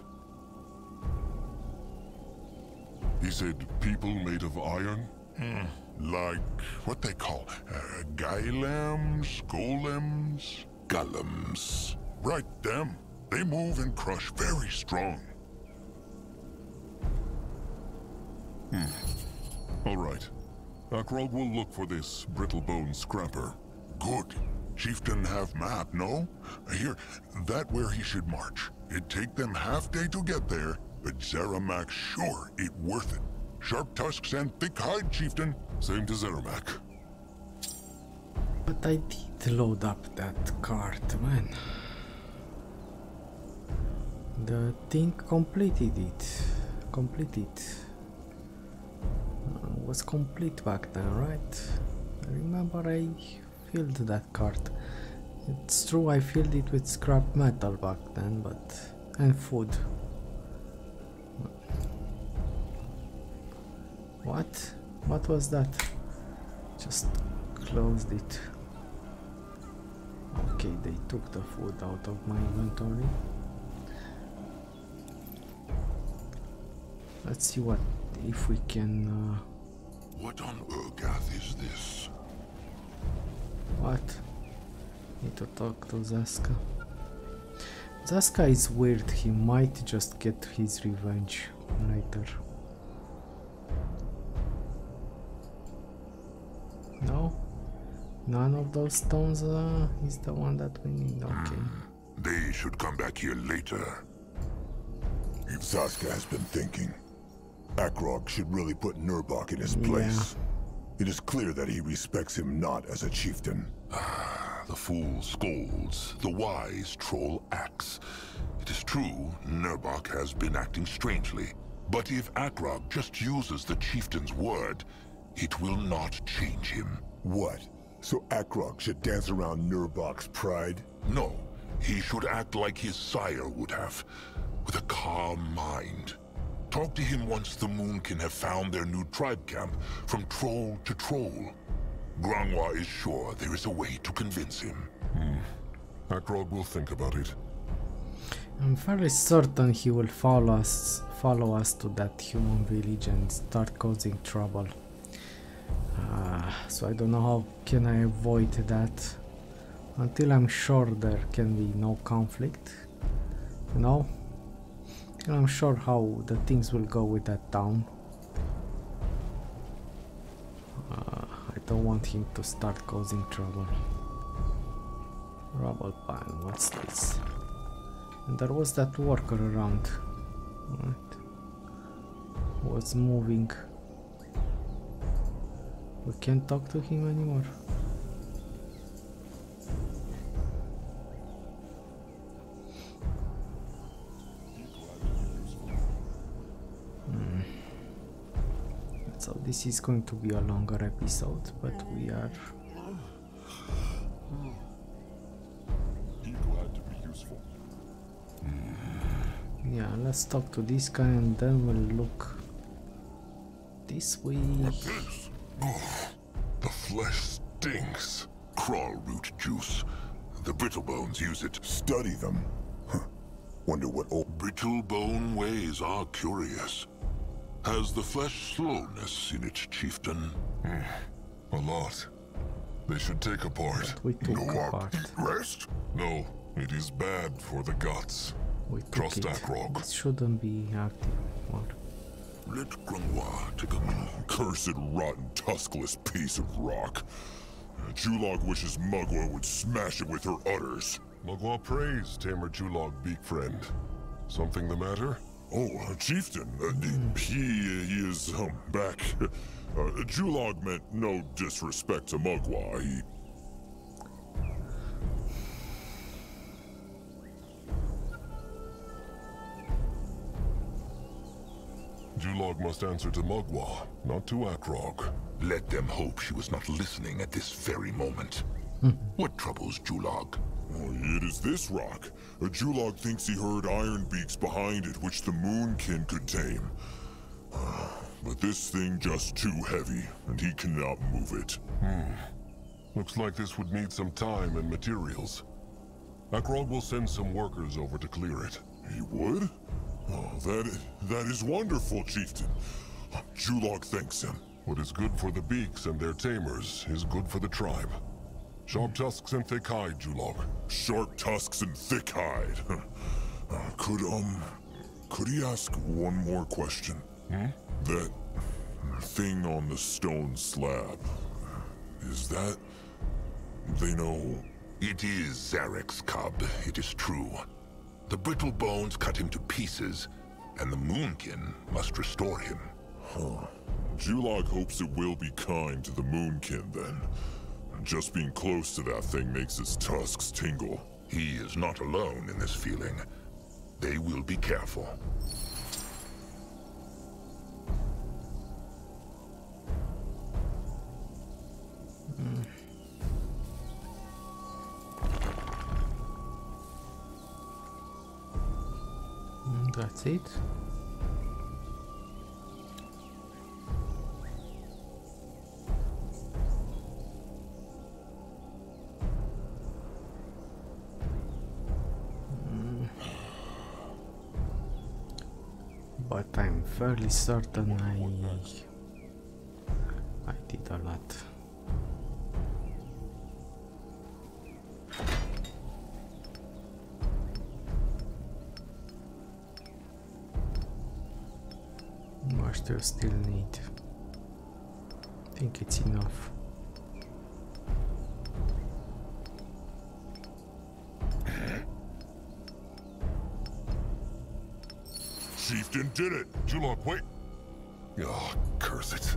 He said people made of iron? Hmm. Like what they call uh, Gailems, golems, golems. Right, them. They move and crush very strong. Hmm. All right. Akrog will look for this brittlebone scrapper. Good. Chieftain have map, no? Here, that where he should march. It take them half day to get there, but Zeramak sure it worth it. Sharp tusks and thick hide, chieftain. Same to Zeramak. But I did load up that cart, man. The thing completed it. Completed. Uh, was complete back then, right? I remember I filled that cart. It's true I filled it with scrap metal back then, but... and food. What? What was that? Just closed it. Okay, they took the food out of my inventory. Let's see what if we can. Uh... What on Urgath is this? What? Need to talk to Zazka. Zazka is weird. He might just get his revenge later. None of those stones uh, is the one that we need. Okay. They should come back here later. If Zazka has been thinking, Akrog should really put Nurbok in his place. Yeah. It is clear that he respects him not as a chieftain. the fool scolds, the wise troll acts. It is true, Nurbok has been acting strangely. But if Akrog just uses the chieftain's word, it will not change him. What? So Akrog should dance around Nurbok's pride? No. He should act like his sire would have, with a calm mind. Talk to him once the Moonkin have found their new tribe camp, from troll to troll. Grungwar is sure there is a way to convince him. Hmm. Akrog will think about it. I'm fairly certain he will follow us, follow us to that human village and start causing trouble. Uh, so I don't know how can I avoid that until I'm sure there can be no conflict. You know? I'm sure how the things will go with that town. Uh, I don't want him to start causing trouble. Rubble pile, what's this? And there was that worker around. Right. Was moving. We can't talk to him anymore. Hmm. So this is going to be a longer episode, but we are Yeah, let's talk to this guy and then we'll look this way. What's? The flesh stinks. Crawl root juice. The brittle bones use it. Study them. Huh. Wonder what old brittle bone ways are curious. Has the flesh slowness in it, chieftain? Mm, a lot. They should take apart. We took No apart. rest? No, it is bad for the guts. We took Trust it. Akrog. This shouldn't be active. Let Grungwar take a. Cursed, rotten, tuskless piece of rock. Julog wishes Mugwa would smash it with her udders. Mugwa praise, Tamer Julog beak friend. Something the matter? Oh, uh, chieftain, uh, he, he is um, back. [LAUGHS] Uh, Julog meant no disrespect to Mugwa. He Julog must answer to Mugwa, not to Akrog. Let them hope she was not listening at this very moment. what troubles Julog? Oh, it is this rock. Uh, Julog thinks he heard iron beaks behind it, which the Moonkin could tame. [SIGHS] But this thing just too heavy, and he cannot move it. Hmm. Looks like this would need some time and materials. Akrog will send some workers over to clear it. He would? Oh, that, that is wonderful, chieftain. Julog thanks him. What is good for the beaks and their tamers is good for the tribe. Sharp tusks and thick hide, Julog. Sharp tusks and thick hide. [LAUGHS] Uh, could, um, could he ask one more question? That thing on the stone slab, is that, they know, It is Zarach's cub, it is true. The brittle bones cut him to pieces, and the Moonkin must restore him. Julog hopes it will be kind to the Moonkin then. Just being close to that thing makes his tusks tingle. He is not alone in this feeling. They will be careful. Mm, That's it. Mm. But I'm fairly certain I I did a lot. What do you still need? I think it's enough. Chieftain did it! Julog, wait! Oh, curse it.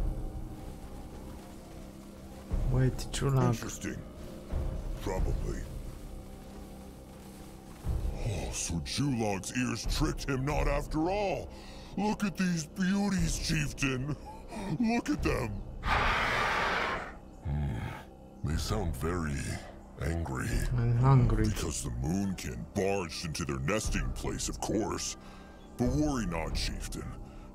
Wait, Julog. Interesting. Probably. Oh, so Julog's ears tricked him not after all. Look at these beauties, Chieftain. Look at them. [SIGHS] They sound very angry. I'm hungry. Because the Moonkin barged into their nesting place, of course. But worry not, Chieftain.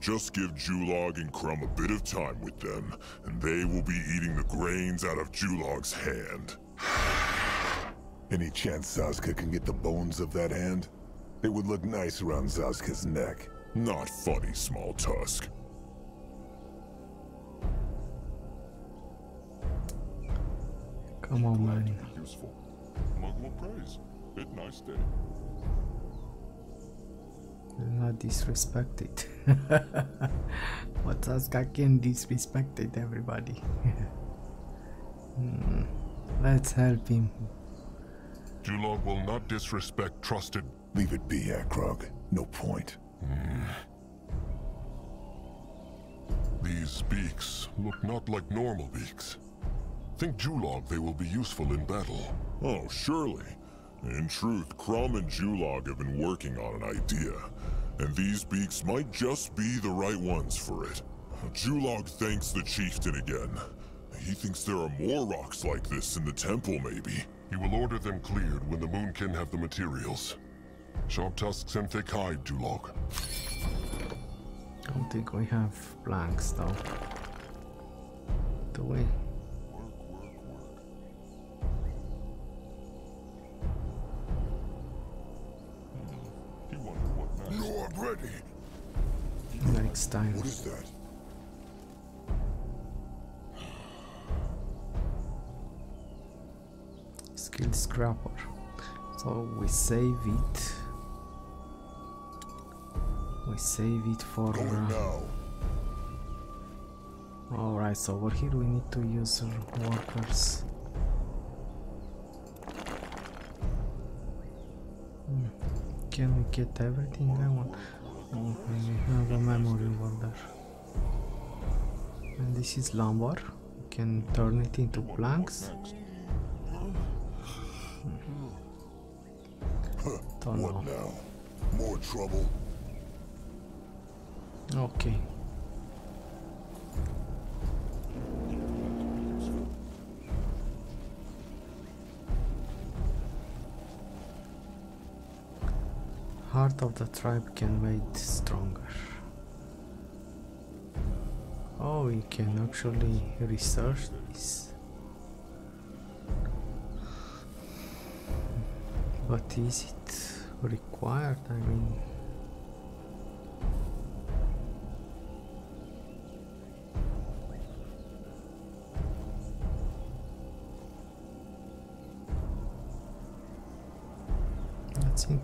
Just give Julog and Crumb a bit of time with them, and they will be eating the grains out of Julog's hand. [SIGHS] Any chance Sasuke can get the bones of that hand? It would look nice around Sasuke's neck. Not funny, small tusk. Come on, man. Useful. Mugwa praise. It nice day. Do not disrespect it. [LAUGHS] but Sasuke can disrespect it, everybody. [LAUGHS] Hmm. Let's help him. Julog will not disrespect trusted. Leave it be, Akrog. No point. These beaks look not like normal beaks. Think Julog they will be useful in battle. Oh, surely. In truth, Crumb and Julog have been working on an idea, and these beaks might just be the right ones for it. Julog thanks the chieftain again. He thinks there are more rocks like this in the temple, maybe. He will order them cleared when the Moonkin have the materials. Sharp tusks and thick hide, Julog. Don't think we have blanks though. Do we? He wonder what next. No, I'm ready. Next time. What is that? Skill scrapper. So we save it. We save it for. Uh, now. Alright, so over here we need to use workers. Hmm, Can we get everything I want? Okay, we have a memory over there. And this is lumber. We can turn it into planks. Don't know. What now? More trouble? Okay. Heart of the tribe can made stronger. Oh, we can actually research this. But is it required? I mean,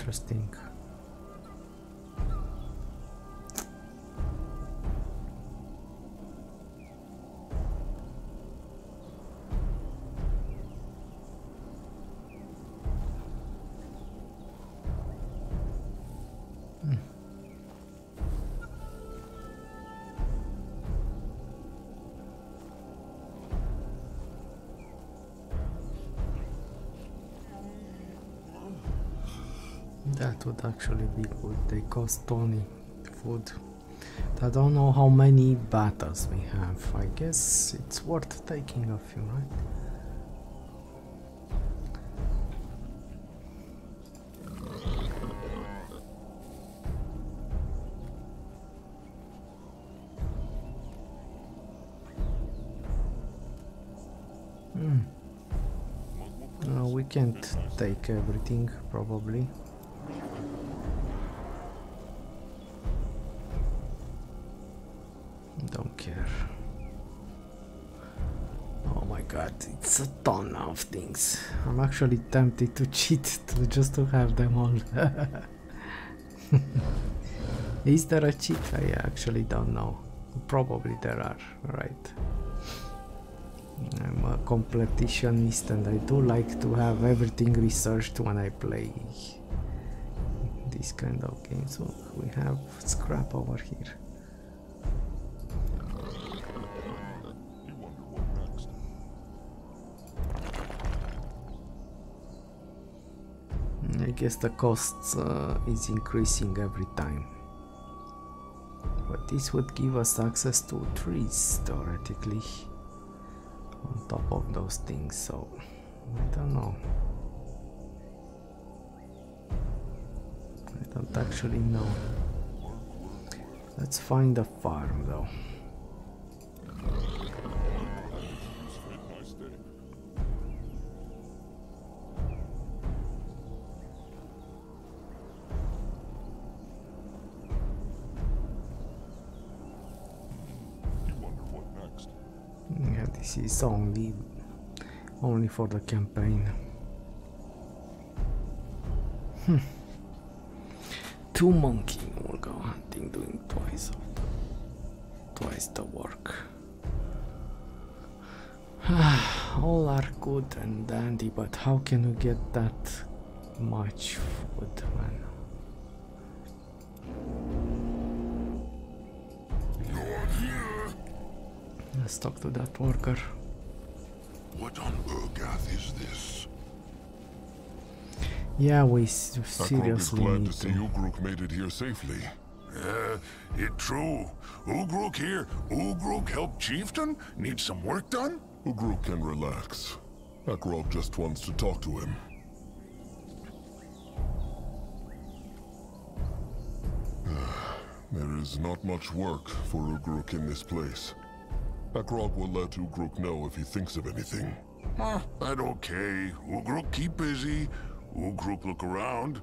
interesting. Would actually be good. They cost 20 food. I don't know how many battles we have. I guess it's worth taking a few, right? Hmm. No, we can't take everything, probably. Ton of things. I'm actually tempted to cheat to just to have them all. [LAUGHS] Is there a cheat? I actually don't know. Probably there are, right? I'm a completionist and I do like to have everything researched when I play this kind of games. So we have scrap over here. Guess the cost uh, is increasing every time. But this would give us access to trees theoretically on top of those things, so I don't know. I don't actually know. Let's find a farm though. Is only only for the campaign. Hmm. Two monkey will go hunting doing twice of the twice the work. [SIGHS] All are good and dandy, but how can we get that much food, man? Let's talk to that worker. What on Urgath is this? Yeah, we s- Akrog is seriously glad to see to. Ugruk made it here safely. Uh, it true. Ugruk here. Ugruk help chieftain? Need some work done? Ugruk can relax. Akrog just wants to talk to him. [SIGHS] there is not much work for Ugruk in this place. Akrog will let Ugruk know if he thinks of anything. Huh, that okay. Ugruk keep busy. Ugruk look around.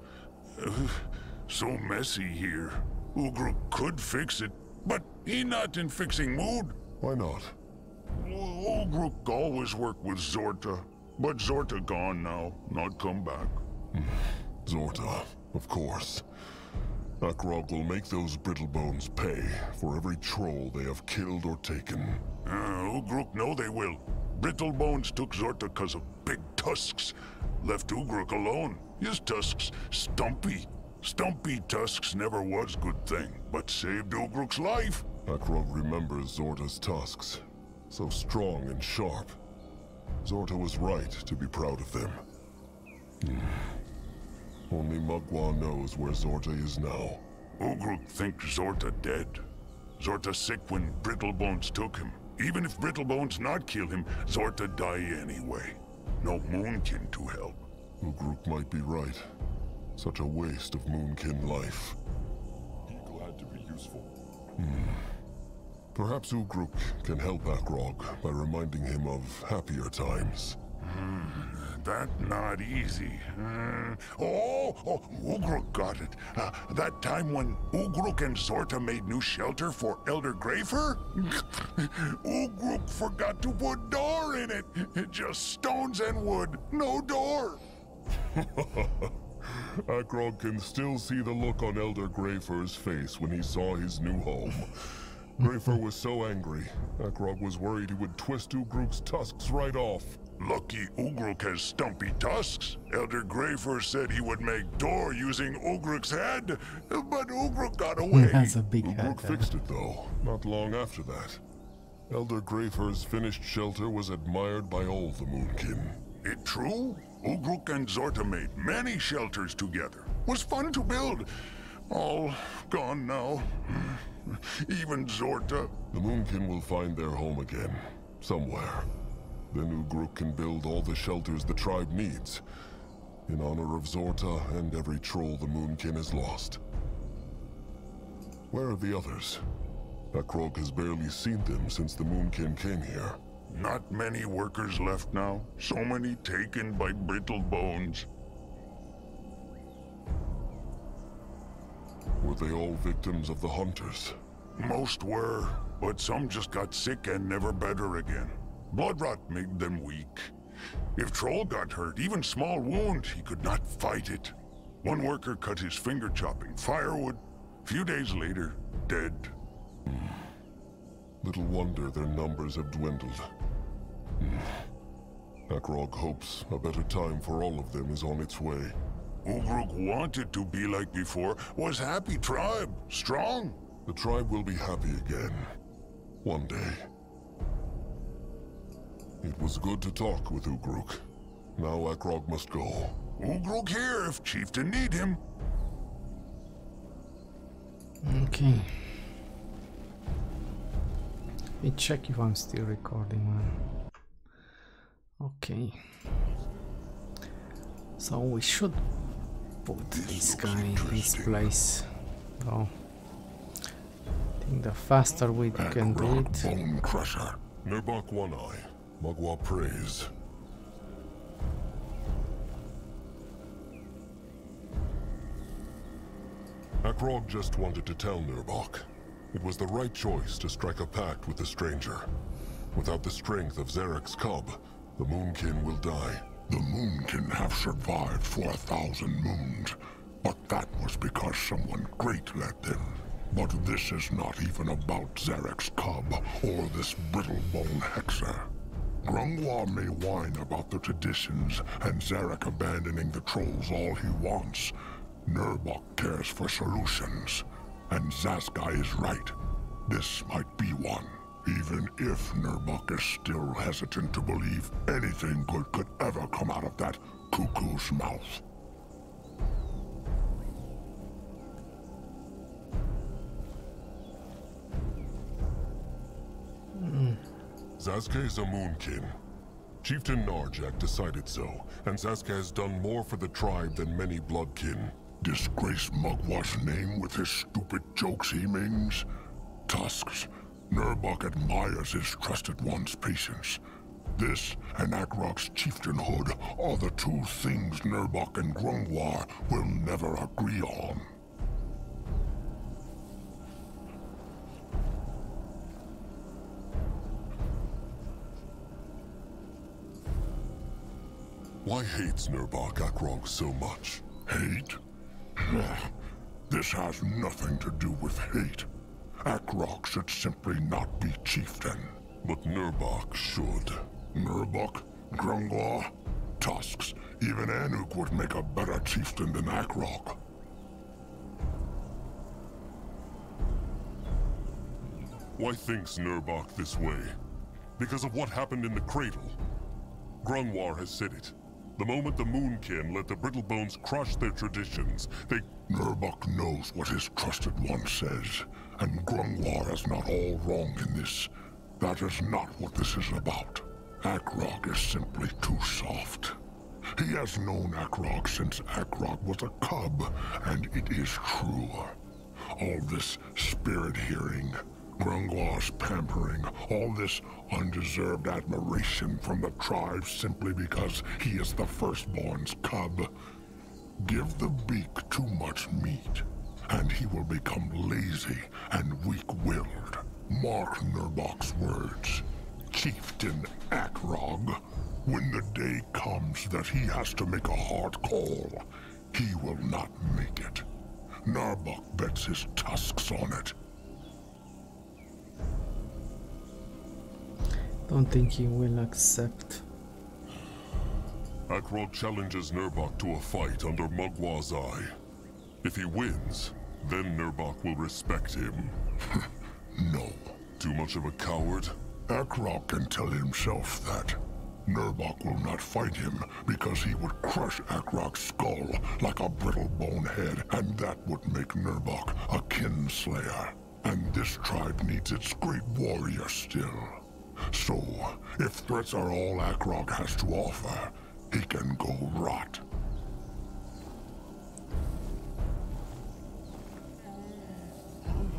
Uh, [LAUGHS] so messy here. Ugruk could fix it, but he not in fixing mood. Why not? Ugruk always work with Zorta. But Zorta gone now, not come back. [LAUGHS] Zorta, of course. Akrog will make those brittle bones pay for every troll they have killed or taken. Uh, Ugruk know they will. Brittle Bones took Zorta cause of big tusks. Left Ugruk alone. His tusks stumpy. Stumpy tusks never was good thing, but saved Ugruk's life. Akrog remembers Zorta's tusks. So strong and sharp. Zorta was right to be proud of them. [SIGHS] Only Mugwa knows where Zorta is now. Ugruk thinks Zorta dead. Zorta sick when Brittlebones took him. Even if Brittlebones not kill him, Zorta die anyway. No Moonkin to help. Ugruk might be right. Such a waste of Moonkin life. He glad to be useful. Hmm. Perhaps Ugruk can help Akrog by reminding him of happier times. Hmm, that not easy. Oh, oh, Ugruk got it. Uh, that time when Ugruk and Zorta made new shelter for Elder Grafer? [LAUGHS] Ugruk forgot to put door in it. Just stones and wood, no door. [LAUGHS] Akrog can still see the look on Elder Grafer's face when he saw his new home. Grafer was so angry, Akrog was worried he would twist Ugruk's tusks right off. Lucky Ugruk has stumpy tusks. Elder Grafer said he would make door using Ugruk's head, but Ugruk got away. He has a big Ugruk head. fixed it though, not long after that. Elder Grafer's finished shelter was admired by all the Moonkin. It true? Ugruk and Zorta made many shelters together. Was fun to build. All gone now. Even Zorta. The Moonkin will find their home again, somewhere. Then Ugruk can build all the shelters the tribe needs, in honor of Zorta and every troll the Moonkin has lost. Where are the others? Akrog has barely seen them since the Moonkin came here. Not many workers left now. So many taken by brittle bones. Were they all victims of the Hunters? Most were, but some just got sick and never better again. Blood rot made them weak. If Troll got hurt, even small wound, he could not fight it. One worker cut his finger chopping firewood. Few days later, dead. Hmm. Little wonder their numbers have dwindled. Hmm. Akrog hopes a better time for all of them is on its way. Ugruk wanted to be like before, was happy tribe, strong. The tribe will be happy again. One day. It was good to talk with Ugruk. Now Akrog must go. Ugruk here if Chieftain need him. Okay. Let me check if I'm still recording, man. Okay. So we should put this guy in his place. Oh. I think the faster we can do it. Bone Crusher. Nurbok One Eye. Mugwa praise. Akrog just wanted to tell Nurbok. It was the right choice to strike a pact with the stranger. Without the strength of Zarach's cub, the Moonkin will die. The Moonkin have survived for a thousand moons, but that was because someone great led them. But this is not even about Zarach's cub or this brittle-bone hexer. Grungwar may whine about the traditions and Zarach abandoning the trolls all he wants. Nurbok cares for solutions, and Zazka is right. This might be one, even if Nurbok is still hesitant to believe anything good could ever come out of that cuckoo's mouth. Hmm. Zazka is a Moonkin. Chieftain Narjak decided so, and Zazka has done more for the tribe than many Bloodkin. Disgrace Mugwa's name with his stupid jokes he mings? Tusks, Nurbok admires his trusted one's patience. This and Akrog's chieftainhood are the two things Nurbok and Grungwar will never agree on. Why hates Nurbok Akrog so much? Hate? [SIGHS] This has nothing to do with hate. Akrog should simply not be chieftain. But Nurbok should. Nurbok, Grungwar, Tusks, even Anuk would make a better chieftain than Akrog. Why thinks Nurbok this way? Because of what happened in the cradle. Grungwar has said it. The moment the Moonkin let the Brittlebones crush their traditions, they... Nurbok knows what his trusted one says, and Grungwar is not all wrong in this. That is not what this is about. Akrog is simply too soft. He has known Akrog since Akrog was a cub, and it is true. All this spirit hearing, Grungwar's pampering, all this undeserved admiration from the tribe simply because he is the firstborn's cub. Give the beak too much meat, and he will become lazy and weak-willed. Mark Nurbok's words. Chieftain Akrog, when the day comes that he has to make a hard call, he will not make it. Nurbok bets his tusks on it. Don't think he will accept. Akrog challenges Nurbok to a fight under Mugwa's eye. If he wins, then Nurbok will respect him. [LAUGHS] no. Too much of a coward? Akrog can tell himself that. Nurbok will not fight him because he would crush Akrog's skull like a brittle bone head, and that would make Nurbok a kinslayer. And this tribe needs its great warrior still. So, if threats are all Akrog has to offer, he can go rot. Um,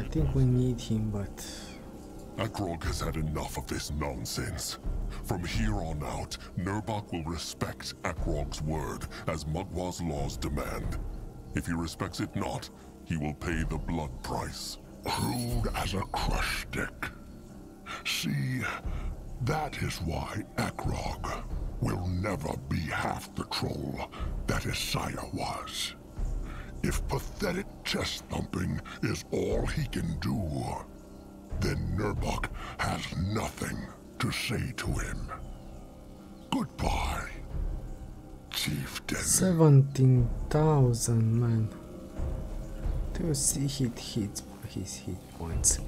I think we need him, but... Akrog has had enough of this nonsense. From here on out, Nurbok will respect Akrog's word, as Mugwa's laws demand. If he respects it not, he will pay the blood price. Crude as a crush stick. See, that is why Akrog will never be half the troll that sire was. If pathetic chest thumping is all he can do, then Nurbok has nothing to say to him. Goodbye, chieftain. 17,000 man. Do you see hit hits his hit points?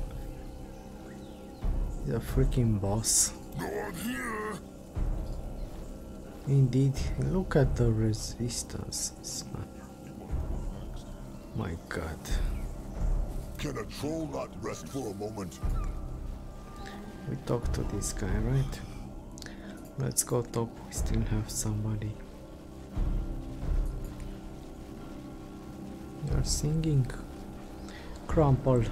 He's a freaking boss. Indeed, look at the resistance, man. My god. Can a troll not rest for a moment? We talked to this guy, right? Let's go top. We still have somebody. You're singing. Crumple.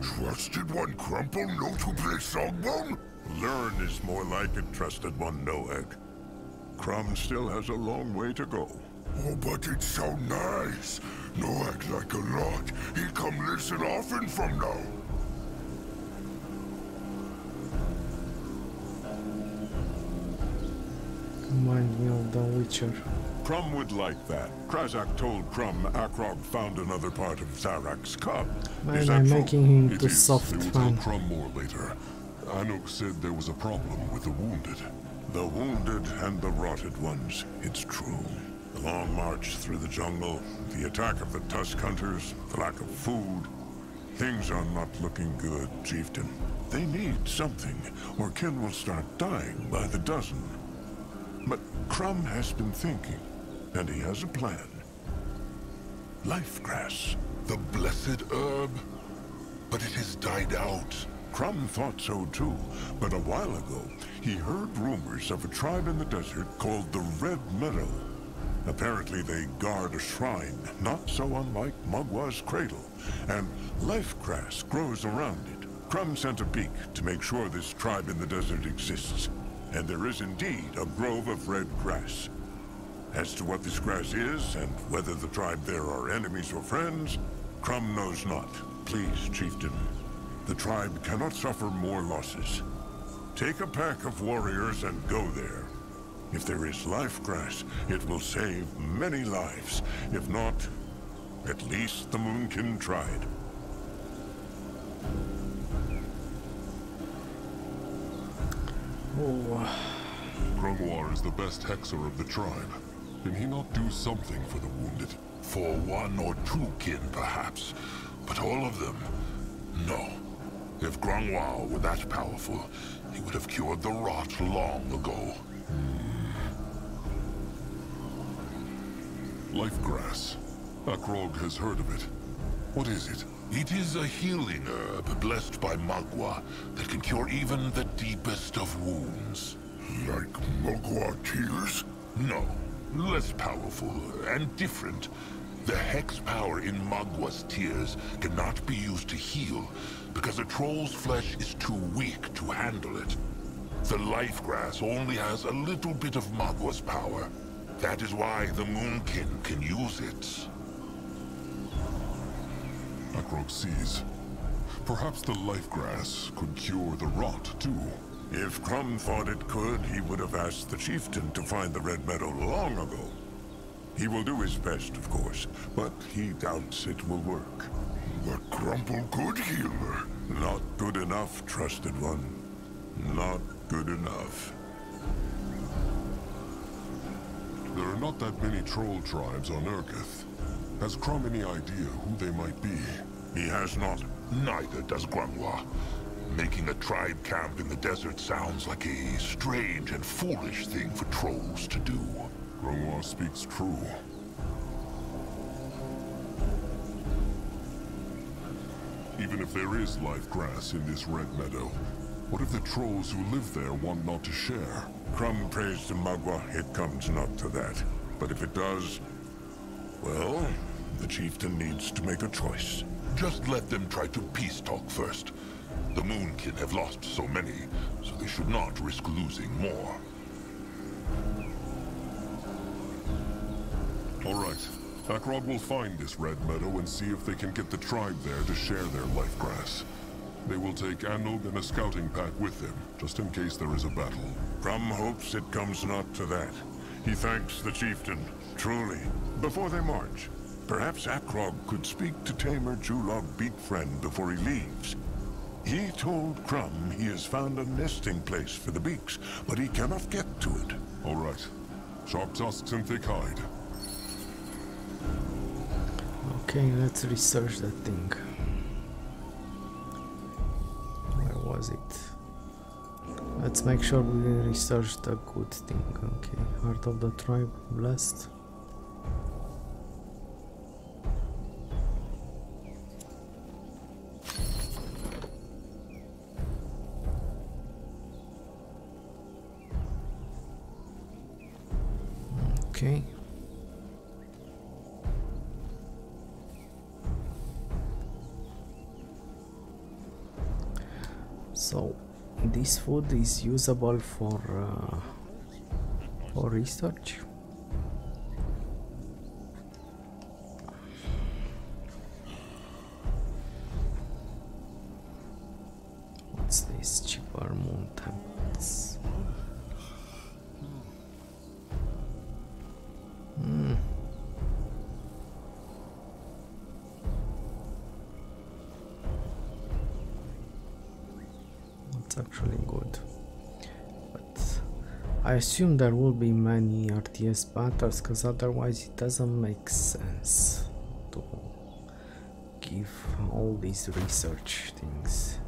Trusted one Crumple know to play songbone? Learn is more like it, trusted one Noag. Crumb still has a long way to go. Oh, but it's so nice. Noag like a lot. He come listen often from now. Remind me of The Witcher. Crumb would like that. Krazak told Crumb Akrog found another part of Zarach's cub. Man, I'm true? making him It too is. soft, They man. Crumb more later. Anuk said there was a problem with the wounded. The wounded and the rotted ones, it's true. The long march through the jungle, the attack of the Tusk Hunters, the lack of food. Things are not looking good, Chieftain. They need something, or Ken will start dying by the dozen. But Crumb has been thinking, and he has a plan. Life grass. The blessed herb? But it has died out. Crumb thought so too, but a while ago, he heard rumors of a tribe in the desert called the Red Meadow. Apparently they guard a shrine, not so unlike Mugwa's cradle, and life grass grows around it. Crumb sent a beak to make sure this tribe in the desert exists. And there is indeed a grove of red grass. As to what this grass is, and whether the tribe there are enemies or friends, Crumb knows not. Please, Chieftain. The tribe cannot suffer more losses. Take a pack of warriors and go there. If there is life grass, it will save many lives. If not, at least the Moonkin tried. Oh. Is the best hexer of the tribe. Can he not do something for the wounded? For one or two kin, perhaps. But all of them? No. If Grungwar were that powerful, he would have cured the rot long ago. Life grass. Akrog has heard of it. What is it? It is a healing herb blessed by Mugwa that can cure even the deepest of wounds. Like Mugwa tears? No, less powerful and different. The hex power in Mugwa's tears cannot be used to heal because a troll's flesh is too weak to handle it. The life grass only has a little bit of Mugwa's power. That is why the Moonkin can use it. Akrog sees. Perhaps the life grass could cure the rot, too. If Crumb thought it could, he would have asked the chieftain to find the Red Meadow long ago. He will do his best, of course, but he doubts it will work. The Crumple could heal her. Not good enough, trusted one. Not good enough. There are not that many troll tribes on Urgith. Has Crumb any idea who they might be? He has not. Neither does Grungwar. Making a tribe camp in the desert sounds like a strange and foolish thing for trolls to do. Grungwar speaks true. Even if there is life grass in this red meadow, what if the trolls who live there want not to share? Crumb prays to Mugwa, it comes not to that. But if it does, well, the chieftain needs to make a choice. Just let them try to peace talk first. The Moonkin have lost so many, so they should not risk losing more. All right. Akrog will find this red meadow and see if they can get the tribe there to share their life grass. They will take Anub and a scouting pack with them, just in case there is a battle. Crumb hopes it comes not to that. He thanks the chieftain, truly. Before they march, perhaps Akrog could speak to Tamer Julog Beakfriend before he leaves. He told Crumb he has found a nesting place for the beaks, but he cannot get to it. All right. Sharp tusks and thick hide. Okay, let's research that thing. Was it? Let's make sure we research the good thing. Okay, heart of the tribe, blessed. Okay. Food is usable for uh, for research. Assume there will be many RTS battles because otherwise it doesn't make sense to give all these research things.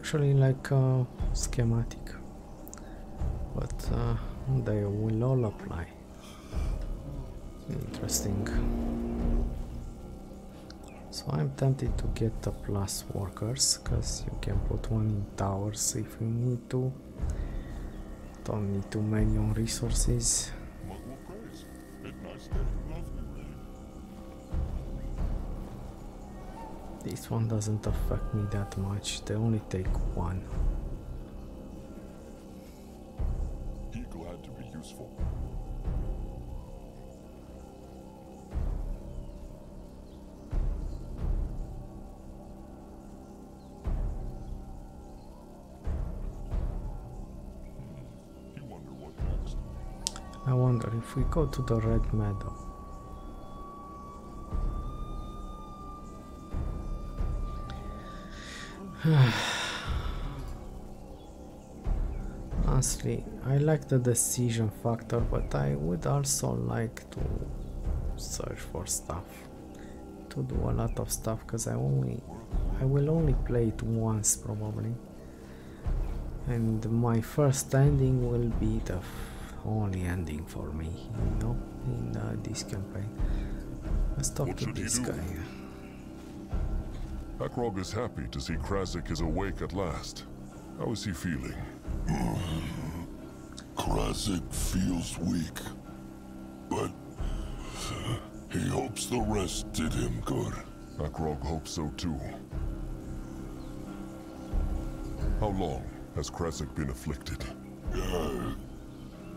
Actually like a schematic, but uh, they will all apply. Interesting. So I'm tempted to get the plus workers, because you can put one in towers if you need to. Don't need too many on resources. This one doesn't affect me that much, they only take one. He glad to be useful. Hmm, you wonder what next. I wonder if we go to the Red Meadow. [SIGHS] Honestly, I like the decision factor, but I would also like to search for stuff. To do a lot of stuff, because I only I will only play it once probably. And my first ending will be the f- only ending for me, you know, in uh, this campaign. Let's talk What to this guy. Akrog is happy to see Krasik is awake at last. How is he feeling? [SIGHS] Krasik feels weak, but he hopes the rest did him good. Akrog hopes so too. How long has Krasik been afflicted? Uh,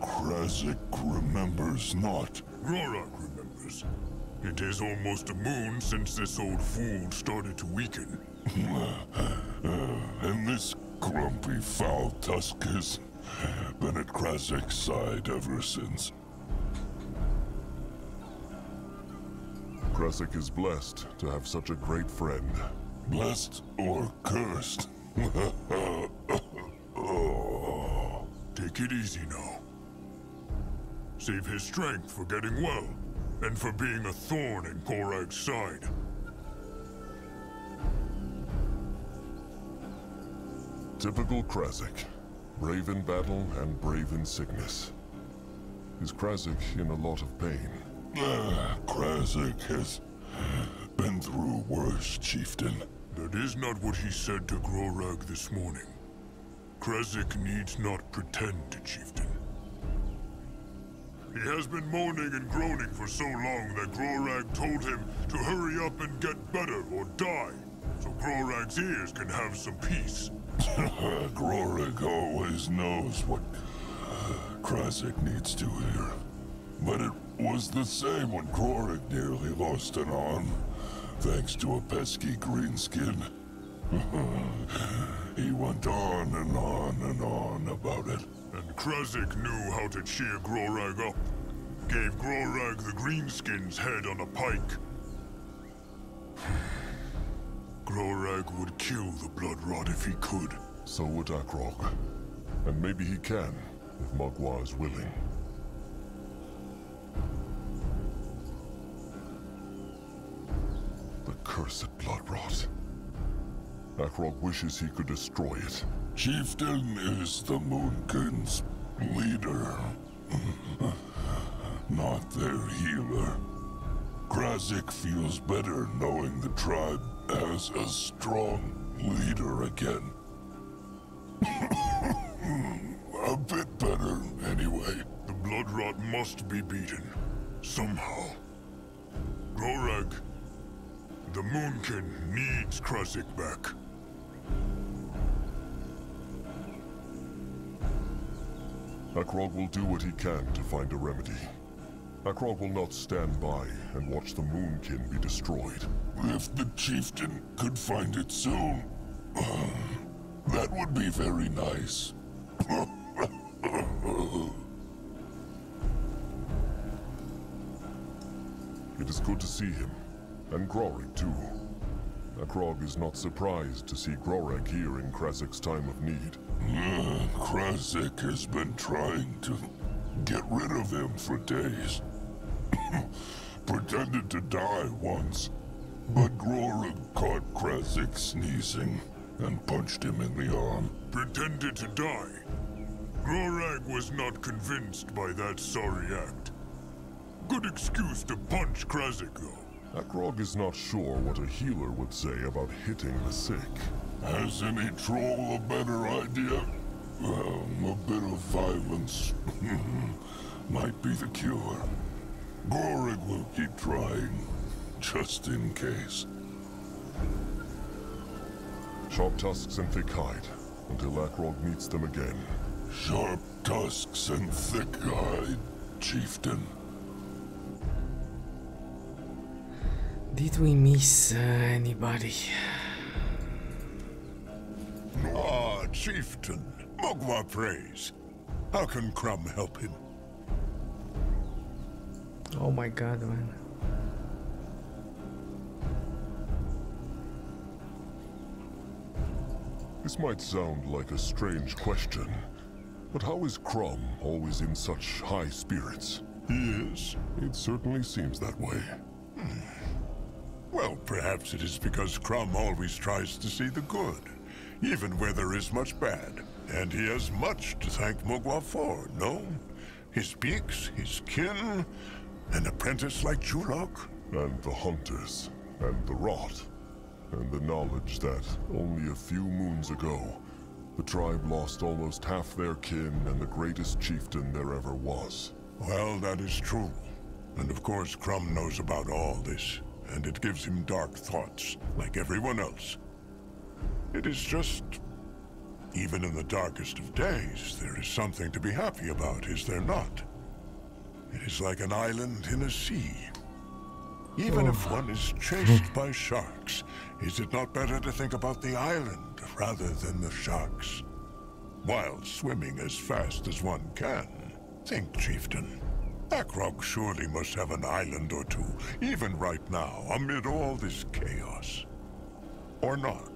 [SIGHS] Krasik remembers not. Rorak remembers. It is almost a moon since this old fool started to weaken. [LAUGHS] and this grumpy foul tusk has been at Krasik's side ever since. Krasik is blessed to have such a great friend. Blessed or cursed? [LAUGHS] Take it easy now. Save his strength for getting well, and for being a thorn in Korag's side. Typical Krasik. Brave in battle and brave in sickness. Is Krasik in a lot of pain? Ah, Krasik has been through worse, chieftain. That is not what he said to Grorag this morning. Krasik needs not pretend to chieftain. He has been moaning and groaning for so long that Grorag told him to hurry up and get better or die, so Grorag's ears can have some peace. [LAUGHS] Grorag always knows what Krasik needs to hear. But it was the same when Grorag nearly lost an arm, thanks to a pesky greenskin. [LAUGHS] he went on and on and on about it. And Krasik knew how to cheer Grorag up. Gave Grorag the Greenskin's head on a pike. [SIGHS] Grorag would kill the Blood Rot if he could. So would Akrog. And maybe he can, if Mugwa is willing. The cursed blood rot. Akrog wishes he could destroy it. Chieftain is the Moonkins' leader, [LAUGHS] not their healer. Krasik feels better knowing the tribe has a strong leader again. [COUGHS] a bit better, anyway. The Blood Rot must be beaten. Somehow. Grorag, the Moonkin needs Krasik back. Akrog will do what he can to find a remedy. Akrog will not stand by and watch the Moonkin be destroyed. If the chieftain could find it soon, [CLEARS THROAT] that would be very nice. [LAUGHS] It is good to see him, and Grorag too. Akrog is not surprised to see Grorek here in Krasik's time of need. Uh, Krasik has been trying to get rid of him for days. [COUGHS] Pretended to die once, but Grorag caught Krasik sneezing. and punched him in the arm. Pretended to die. Gorag was not convinced by that sorry act. Good excuse to punch Krasik, though. Akrog is not sure what a healer would say about hitting the sick. Has any troll a better idea? Well, a bit of violence [LAUGHS] might be the cure. Gorig will keep trying, just in case. Sharp tusks and thick hide, until Akrog meets them again. Sharp tusks and thick hide, chieftain. Did we miss uh, anybody? Chieftain. Mugwa praise. How can Crumb help him? Oh my god, man. This might sound like a strange question, but how is Crumb always in such high spirits? He is. It certainly seems that way. Hmm. Well, perhaps it is because Crumb always tries to see the good, even where there is much bad. And he has much to thank Mugwa for, no? His beaks, his kin, an apprentice like Chulok. And the hunters, and the rot, and the knowledge that only a few moons ago, the tribe lost almost half their kin and the greatest chieftain there ever was. Well, that is true. And of course, Crumb knows about all this, and it gives him dark thoughts, like everyone else. It is just... Even in the darkest of days, there is something to be happy about, is there not? It is like an island in a sea. Even oh. if one is chased by sharks, is it not better to think about the island rather than the sharks? While swimming as fast as one can. Think, Chieftain. Akrog surely must have an island or two, even right now, amid all this chaos. Or not.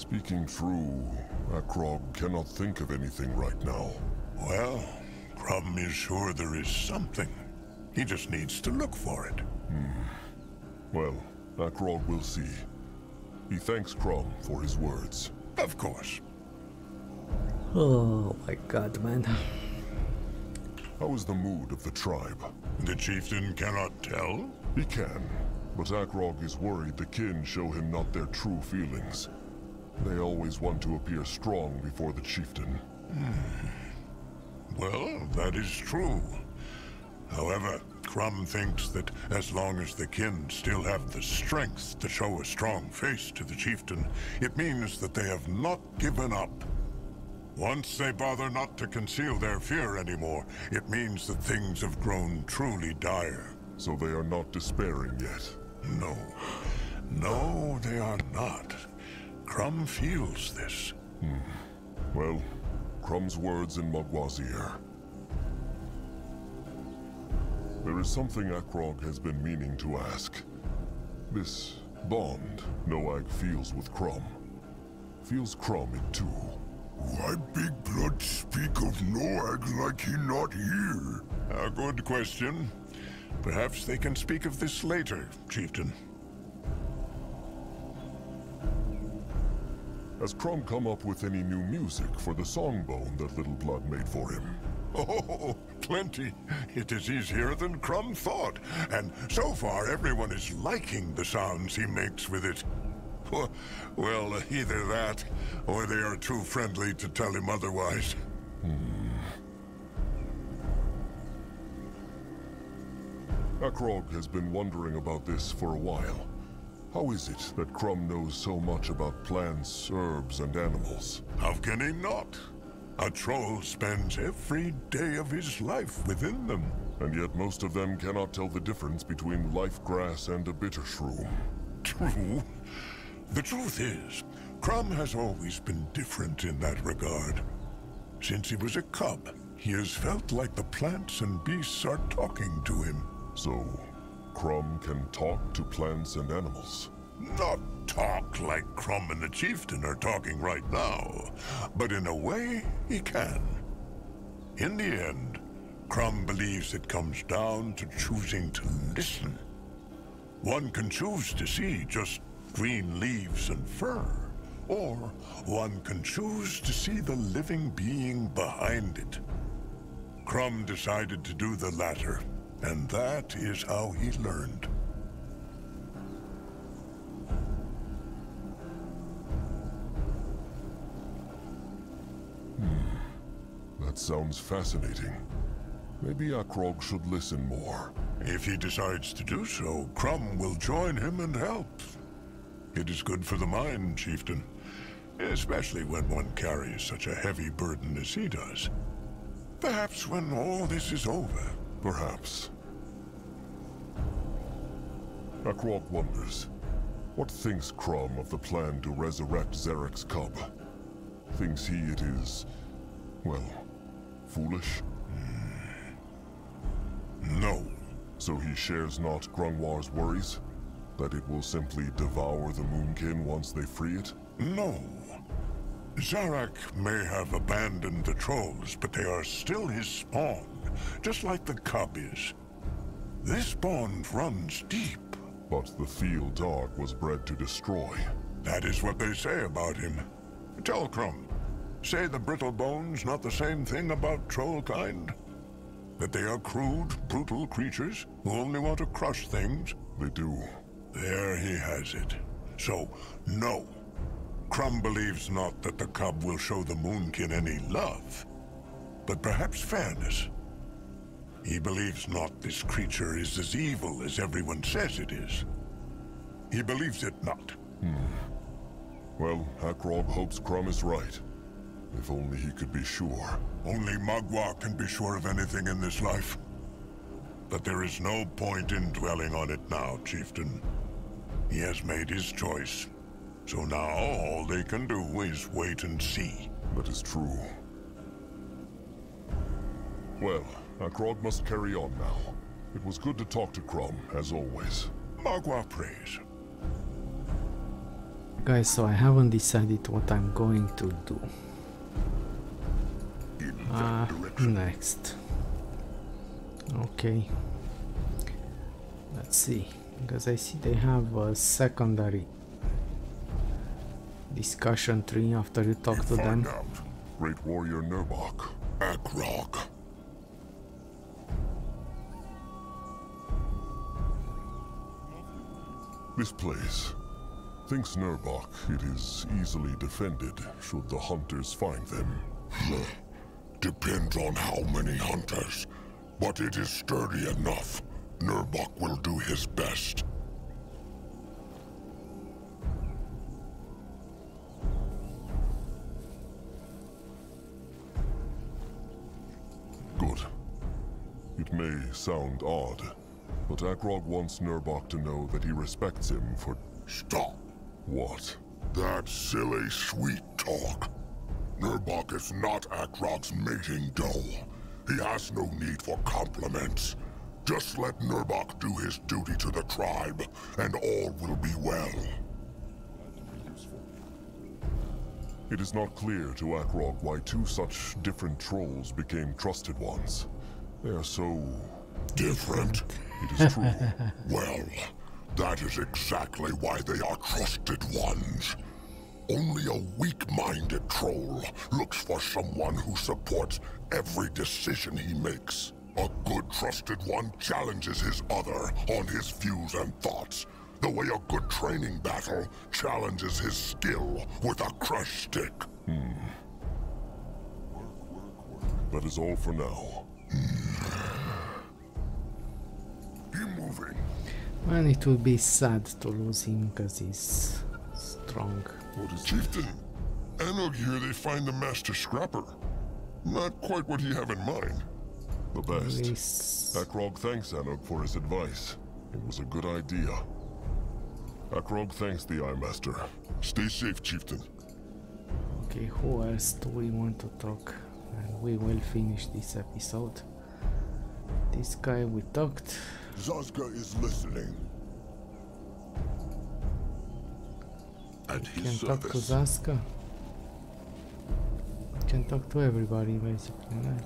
Speaking true, Akrog cannot think of anything right now. Well, Crumb is sure there is something. He just needs to look for it. Hmm. Well, Akrog will see. He thanks Crumb for his words. Of course. Oh my god, man. How is the mood of the tribe? The chieftain cannot tell? He can, but Akrog is worried the kin show him not their true feelings. They always want to appear strong before the chieftain. Hmm. Well, that is true. However, Crumb thinks that as long as the kin still have the strength to show a strong face to the chieftain, it means that they have not given up. Once they bother not to conceal their fear anymore, it means that things have grown truly dire. So they are not despairing yet? No. No, they are not. Crumb feels this. Hmm. Well, Crumb's words in Mugwa's ear. There is something Akrog has been meaning to ask. This bond Noag feels with Crumb. Feels Crumb it too. Why Big Blood speak of Noag like he not here? A good question. Perhaps they can speak of this later, Chieftain. Has Crumb come up with any new music for the songbone that Little Blood made for him? Oh, [LAUGHS] plenty. It is easier than Crumb thought. And so far, everyone is liking the sounds he makes with it. Well, either that, or they are too friendly to tell him otherwise. Hmm. Akrog has been wondering about this for a while. How is it that Crumb knows so much about plants, herbs, and animals? How can he not? A troll spends every day of his life within them. And yet most of them cannot tell the difference between life grass and a bitter shroom. True. The truth is, Crumb has always been different in that regard. Since he was a cub, he has felt like the plants and beasts are talking to him. So, Crumb can talk to plants and animals. Not talk like Crumb and the Chieftain are talking right now, but in a way, he can. In the end, Crumb believes it comes down to choosing to listen. One can choose to see just green leaves and fur, or one can choose to see the living being behind it. Crumb decided to do the latter, and that is how he learned. That sounds fascinating. Maybe Akrog should listen more. If he decides to do so, Crumb will join him and help. It is good for the mind, Chieftain. Especially when one carries such a heavy burden as he does. Perhaps when all this is over. Perhaps. Akrog wonders, what thinks Crumb of the plan to resurrect Zarach's cub? Thinks he it is, well, foolish? Eh. No. So he shares not Grungwar's worries? That it will simply devour the Moonkin once they free it? No. Zarach may have abandoned the trolls, but they are still his spawn, just like the cub is. This bond runs deep. But the field dog was bred to destroy. That is what they say about him. Tell Crumb, say the brittle bones not the same thing about troll kind? That they are crude, brutal creatures who only want to crush things? They do. There he has it. So, no. Crumb believes not that the cub will show the Moonkin any love, but perhaps fairness. He believes not this creature is as evil as everyone says it is. He believes it not. Hmm. Well, Akrog hopes Crumb is right. If only he could be sure. Only Mugwa can be sure of anything in this life. But there is no point in dwelling on it now, Chieftain. He has made his choice. So now all they can do is wait and see. That is true. Well, Akrog must carry on now. It was good to talk to Crumb, as always. Mugwa prays. Guys, so I haven't decided what I'm going to do. Uh, next. Okay. Let's see. Because I see they have a secondary discussion tree after you talk to them. Out. Great warrior Nurbok. Akrog. This place. Thinks Nurbok it is easily defended should the hunters find them. Depends on how many hunters. But it is sturdy enough. Nurbok will do his best. Good. It may sound odd, but Akrog wants Nurbok to know that he respects him for... Stop. What? That silly sweet talk. Nurbok is not Akrog's mating doe. He has no need for compliments. Just let Nurbok do his duty to the tribe, and all will be well. It is not clear to Akrog why two such different trolls became trusted ones. They are so... Different? It is true. [LAUGHS] Well, that is exactly why they are trusted ones. Only a weak-minded troll looks for someone who supports every decision he makes. A good trusted one challenges his other on his views and thoughts, the way a good training battle challenges his skill with a crush stick. Hmm. That is all for now. Hmm. Be moving. And it will be sad to lose him because he's strong. What is Chieftain, Noag here they find the Master Scrapper. Not quite what he have in mind. the best? This- Akrog thanks Noag for his advice. It was a good idea. Akrog thanks the Eye Master. Stay safe, Chieftain. Okay, who else do we want to talk? And we will finish this episode. This guy we talked. Zazka is listening. At Can his talk to service. Zazka. Can talk to everybody basically. Right?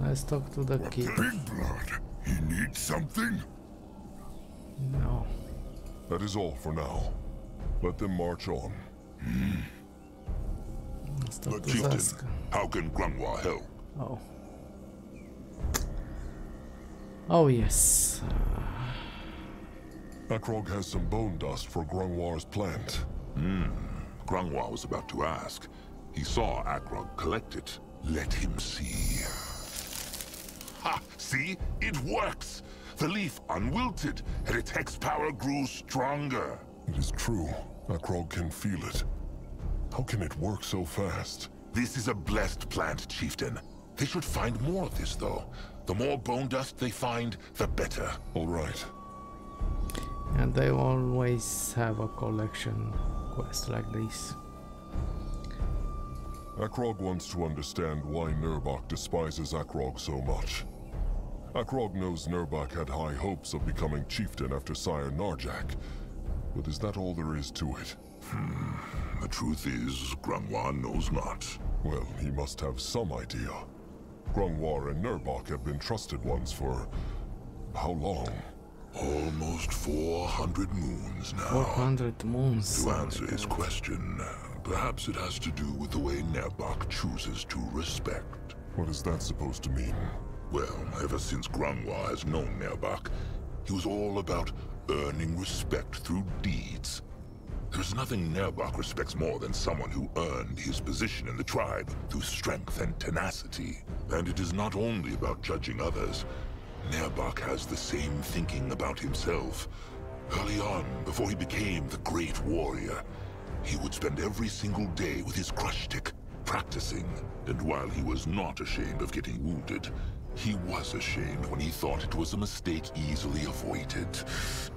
Let's talk to the kid. Big Blood, he needs something? No. That is all for now. Let them march on. Let's talk But to Chieftain, Zazka. how can Grungwar help? Oh. Oh yes. Akrog has some bone dust for Grungwar's plant. Hmm. Grungwar was about to ask. He saw Akrog collect it. Let him see. Ha! See? It works! The leaf unwilted, and its hex power grew stronger. It is true. Akrog can feel it. How can it work so fast? This is a blessed plant, Chieftain. They should find more of this, though. The more bone dust they find, the better. All right. And they always have a collection quest like this. Akrog wants to understand why Nurbok despises Akrog so much. Akrog knows Nurbok had high hopes of becoming chieftain after Sire Narjak. But is that all there is to it? Hmm. The truth is, Grungwar knows not. Well, he must have some idea. Grungwar and Nurbok have been trusted ones for... how long? Almost 400 moons now. 400 moons. To oh answer his question, perhaps it has to do with the way Nurbok chooses to respect. What is that supposed to mean? Well, ever since Grungwar has known Nurbok, he was all about earning respect through deeds. There's nothing Nurbok respects more than someone who earned his position in the tribe through strength and tenacity. And it is not only about judging others. Nurbok has the same thinking about himself. Early on, before he became the great warrior, he would spend every single day with his crush stick, practicing. And while he was not ashamed of getting wounded, he was ashamed when he thought it was a mistake easily avoided.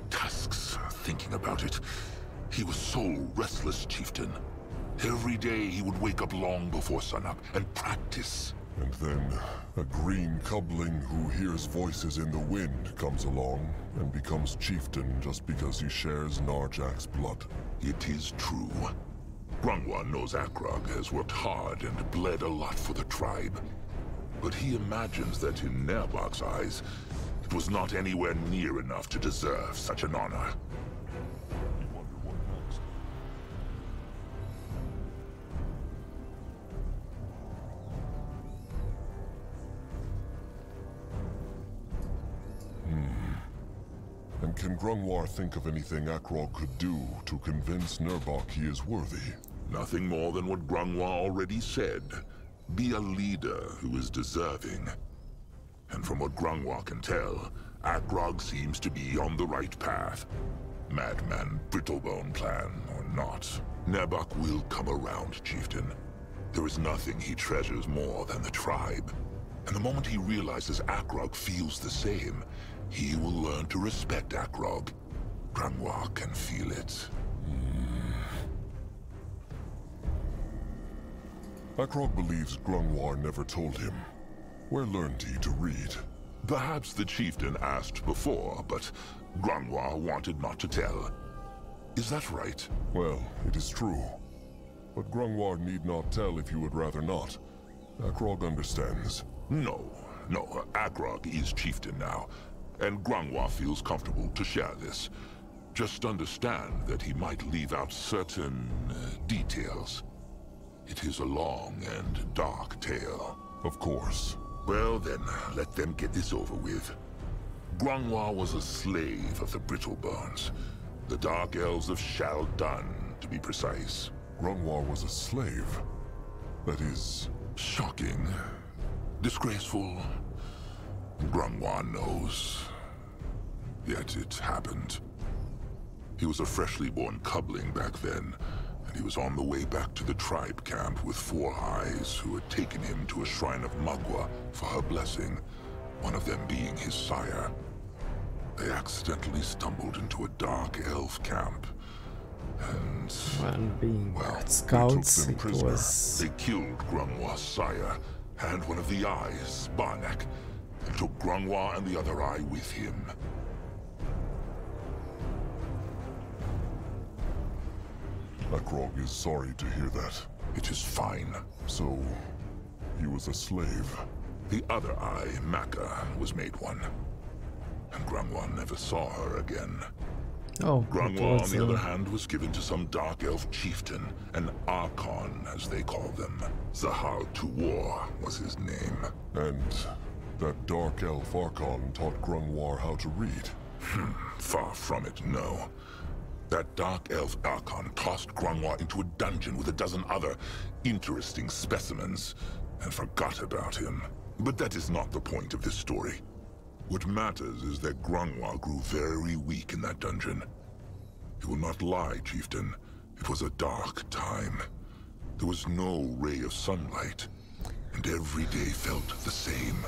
Tusks, thinking about it. He was so restless, chieftain. Every day he would wake up long before sunup and practice. And then, a green cubling who hears voices in the wind comes along and becomes chieftain just because he shares Narjak's blood. It is true. Grungwar knows Akrog has worked hard and bled a lot for the tribe. But he imagines that in Nurbok's eyes, it was not anywhere near enough to deserve such an honor. And can Grungwar think of anything Akrog could do to convince Nurbok he is worthy? Nothing more than what Grungwar already said. Be a leader who is deserving. And from what Grungwar can tell, Akrog seems to be on the right path. Madman Brittlebone plan or not, Nurbok will come around, Chieftain. There is nothing he treasures more than the tribe. And the moment he realizes Akrog feels the same, he will learn to respect Akrog. Grungwar can feel it. Hmm. Akrog believes Grungwar never told him. Where learned he to read? Perhaps the chieftain asked before, but Grungwar wanted not to tell. Is that right? Well, it is true. But Grungwar need not tell if you would rather not. Akrog understands. No, no, Akrog is chieftain now, and Grungwar feels comfortable to share this. Just understand that he might leave out certain uh, details. It is a long and dark tale. Of course. Well then, let them get this over with. Grungwar was a slave of the Brittlebones, the Dark Elves of Shaldun, to be precise. Grungwar was a slave. That is... Shocking. Disgraceful. Grungwar knows. Yet it happened. He was a freshly born cubling back then, and he was on the way back to the tribe camp with Four Eyes, who had taken him to a shrine of Mugwa for her blessing, one of them being his sire. They accidentally stumbled into a dark elf camp, and... Well, being Well, we scouts, took them prisoner. was They killed Grungwar's sire, and one of the eyes, Barnak. and took Grungwar and the other eye with him. Akrog is sorry to hear that. It is fine. So, he was a slave. The other eye, Maka, was made one. And Grungwar never saw her again. Oh, Grungwar, on the uh... other hand, was given to some Dark Elf chieftain, an Archon, as they call them. Zahal Tuwar was his name. And that Dark Elf Archon taught Grungwar how to read? Hmm, far from it, no. That Dark Elf Archon tossed Grungwar into a dungeon with a dozen other interesting specimens, and forgot about him. But that is not the point of this story. What matters is that Grungwar grew very weak in that dungeon. You will not lie, Chieftain. It was a dark time. There was no ray of sunlight, and every day felt the same.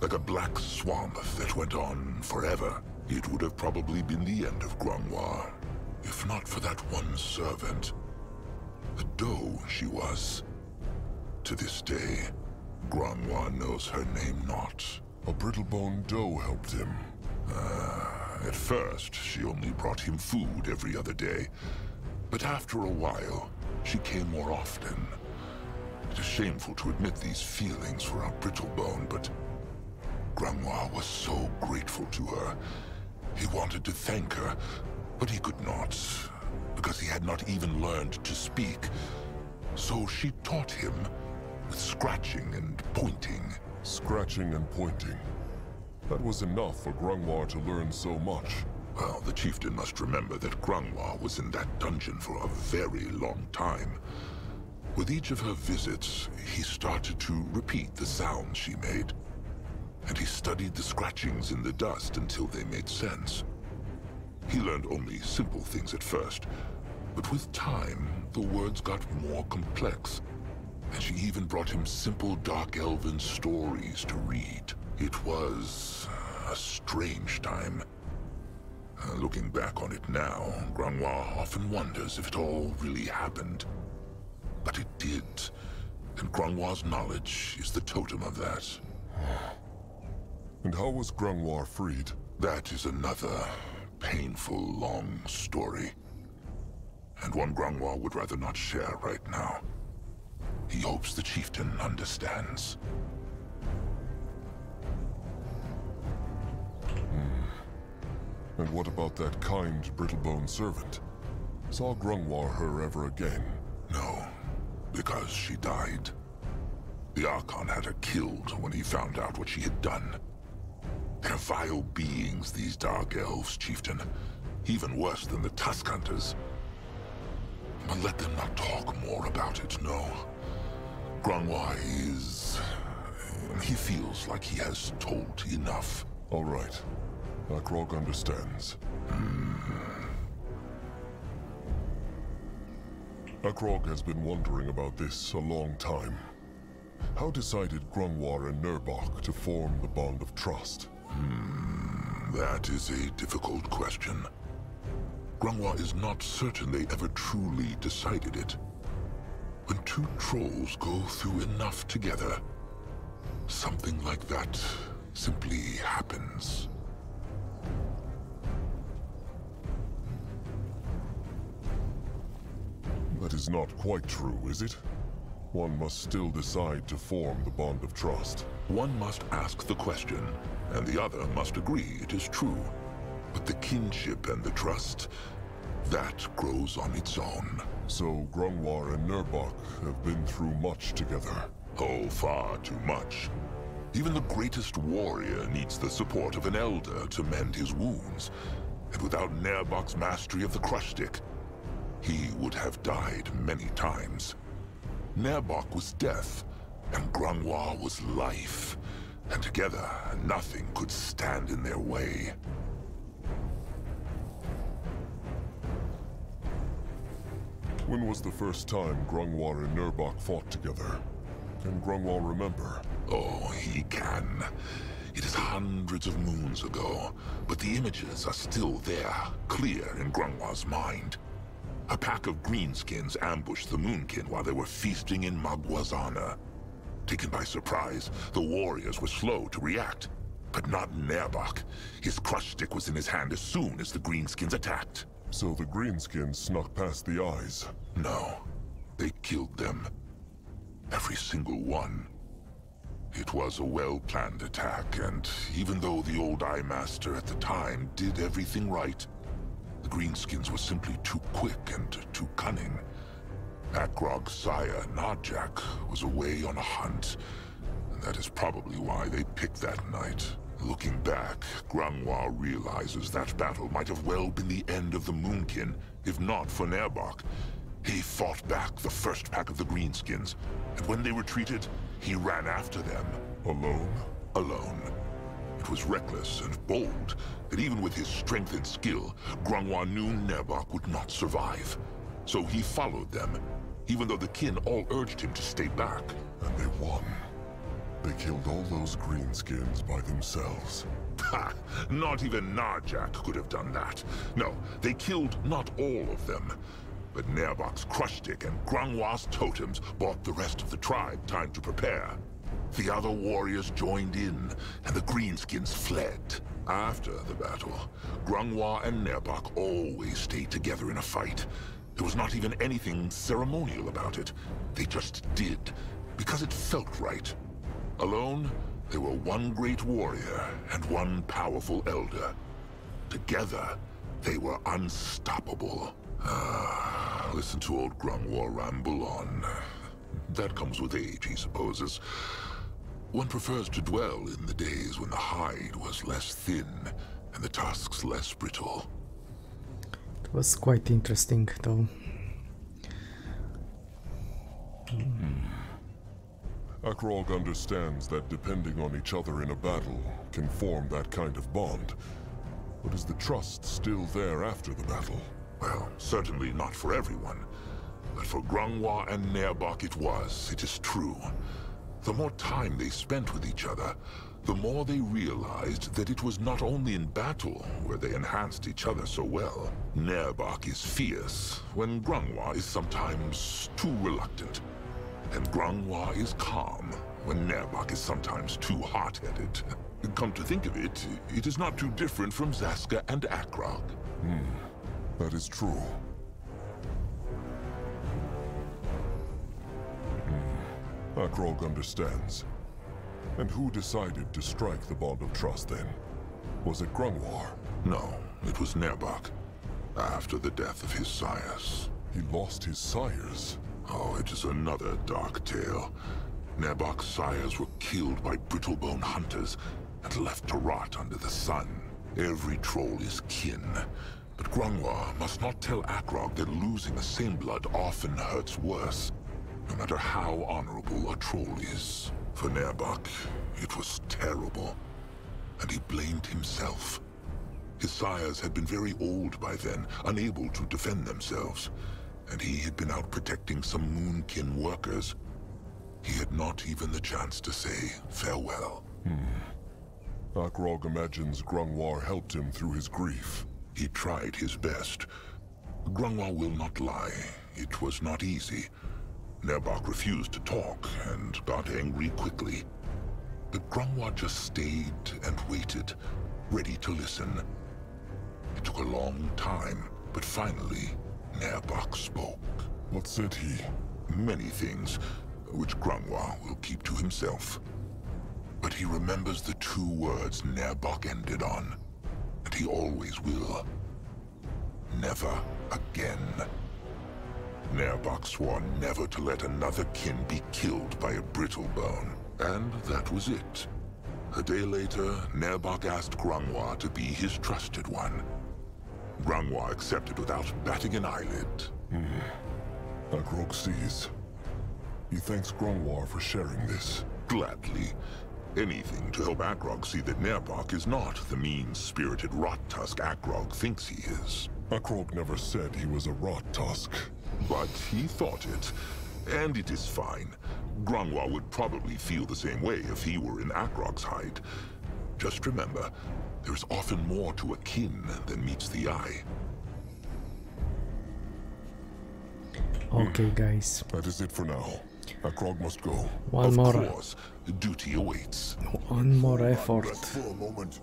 Like a black swamp that went on forever. It would have probably been the end of Grungwar, if not for that one servant. A doe she was. To this day, Grungwar knows her name not. A brittlebone doe helped him. Uh, at first, she only brought him food every other day. But after a while, she came more often. It is shameful to admit these feelings for a brittlebone, but Grungwar was so grateful to her. He wanted to thank her, but he could not, because he had not even learned to speak. So she taught him with scratching and pointing. Scratching and pointing. That was enough for Grungwar to learn so much. Well, the chieftain must remember that Grungwar was in that dungeon for a very long time. With each of her visits, he started to repeat the sounds she made. And he studied the scratchings in the dust until they made sense. He learned only simple things at first, but with time, the words got more complex and she even brought him simple Dark Elven stories to read. It was a strange time. Uh, looking back on it now, Grungwar often wonders if it all really happened. But it did, and Grungwar's knowledge is the totem of that. And how was Grungwar freed? That is another painful, long story. And one Grungwar would rather not share right now. He hopes the chieftain understands. Hmm. And what about that kind Brittlebone servant? Saw Grungwar her ever again? No, because she died. The Archon had her killed when he found out what she had done. They're vile beings, these Dark Elves, Chieftain. Even worse than the Tusk Hunters. But let them not talk more about it, no. Grungwar is... He feels like he has told enough. All right. Akrog understands. Mm. Akrog has been wondering about this a long time. How decided Grungwar and Nurbok to form the bond of trust? Hmm, that is a difficult question. Grungwar is not certain they ever truly decided it. When two trolls go through enough together, something like that simply happens. That is not quite true, is it? One must still decide to form the bond of trust. One must ask the question, and the other must agree it is true. But the kinship and the trust, that grows on its own. So Grungwar and Nurbok have been through much together. Oh, far too much. Even the greatest warrior needs the support of an elder to mend his wounds. And without Nurbok's mastery of the crush stick, he would have died many times. Nurbok was death, and Grungwar was life. And together, nothing could stand in their way. When was the first time Grungwar and Nurbok fought together? Can Grungwar remember? Oh, he can. It is hundreds of moons ago, but the images are still there, clear in Grungwar's mind. A pack of greenskins ambushed the Moonkin while they were feasting in Magwazana. Taken by surprise, the warriors were slow to react. But not Nurbok. His crush stick was in his hand as soon as the Greenskins attacked. So the Greenskins snuck past the eyes? No. They killed them. Every single one. It was a well-planned attack, and even though the old Eye Master at the time did everything right, Greenskins were simply too quick and too cunning. Akrog's sire, Narjak, was away on a hunt, and that is probably why they picked that night. Looking back, Grungwar realizes that battle might have well been the end of the Moonkin, if not for Nurbok. He fought back the first pack of the Greenskins, and when they retreated, he ran after them. Alone? Alone. It was reckless and bold, that even with his strength and skill, Grungwar knew Nurbok would not survive. So he followed them, even though the kin all urged him to stay back. And they won. They killed all those greenskins by themselves. Ha! Not even Narjak could have done that. No, they killed not all of them. But Nurbok's crush stick and Grungwar's totems bought the rest of the tribe time to prepare. The other warriors joined in, and the Greenskins fled. After the battle, Grungwar and Nurbok always stayed together in a fight. There was not even anything ceremonial about it. They just did, because it felt right. Alone, they were one great warrior and one powerful elder. Together, they were unstoppable. Ah, listen to old Grungwar ramble on. That comes with age, he supposes. One prefers to dwell in the days when the hide was less thin and the tusks less brittle. It was quite interesting, though. Hmm. Akrog understands that depending on each other in a battle can form that kind of bond. But is the trust still there after the battle? Well, certainly not for everyone. But for Grungwar and Nurbok it was, it is true. The more time they spent with each other, the more they realized that it was not only in battle where they enhanced each other so well. Nurbok is fierce, when Grungwar is sometimes too reluctant. And Grungwar is calm, when Nurbok is sometimes too hot-headed. [LAUGHS] Come to think of it, it is not too different from Zazka and Akrog. Hmm, that is true. Akrog understands. And who decided to strike the bond of trust then? Was it Grungwar? No, it was Nurbok. After the death of his sires. He lost his sires? Oh, it is another dark tale. Nurbok's sires were killed by brittlebone hunters and left to rot under the sun. Every troll is kin. But Grungwar must not tell Akrog that losing the same blood often hurts worse, no matter how honorable a troll is. For Nurbok, it was terrible, and he blamed himself. His sires had been very old by then, unable to defend themselves, and he had been out protecting some Moonkin workers. He had not even the chance to say farewell. Hmm. Akrog imagines Grungwar helped him through his grief. He tried his best. Grungwar will not lie. It was not easy. Nurbok refused to talk and got angry quickly. But Grungwar just stayed and waited, ready to listen. It took a long time, but finally, Nurbok spoke. What said he? Many things, which Grungwar will keep to himself. But he remembers the two words Nurbok ended on, and he always will. Never again. Nurbok swore never to let another kin be killed by a brittle bone. And that was it. A day later, Nurbok asked Grungwar to be his trusted one. Grungwar accepted without batting an eyelid. Hmm. Akrog sees. He thanks Grungwar for sharing this. Gladly. Anything to help Akrog see that Nurbok is not the mean-spirited rot-tusk Akrog thinks he is. Akrog never said he was a rot-tusk. But he thought it. And it is fine. Grungwar would probably feel the same way if he were in Akrog's hide. Just remember, there's often more to a kin than meets the eye. Okay, guys. That is it for now. Akrog must go. One of more. course, duty awaits. One more effort. For a moment.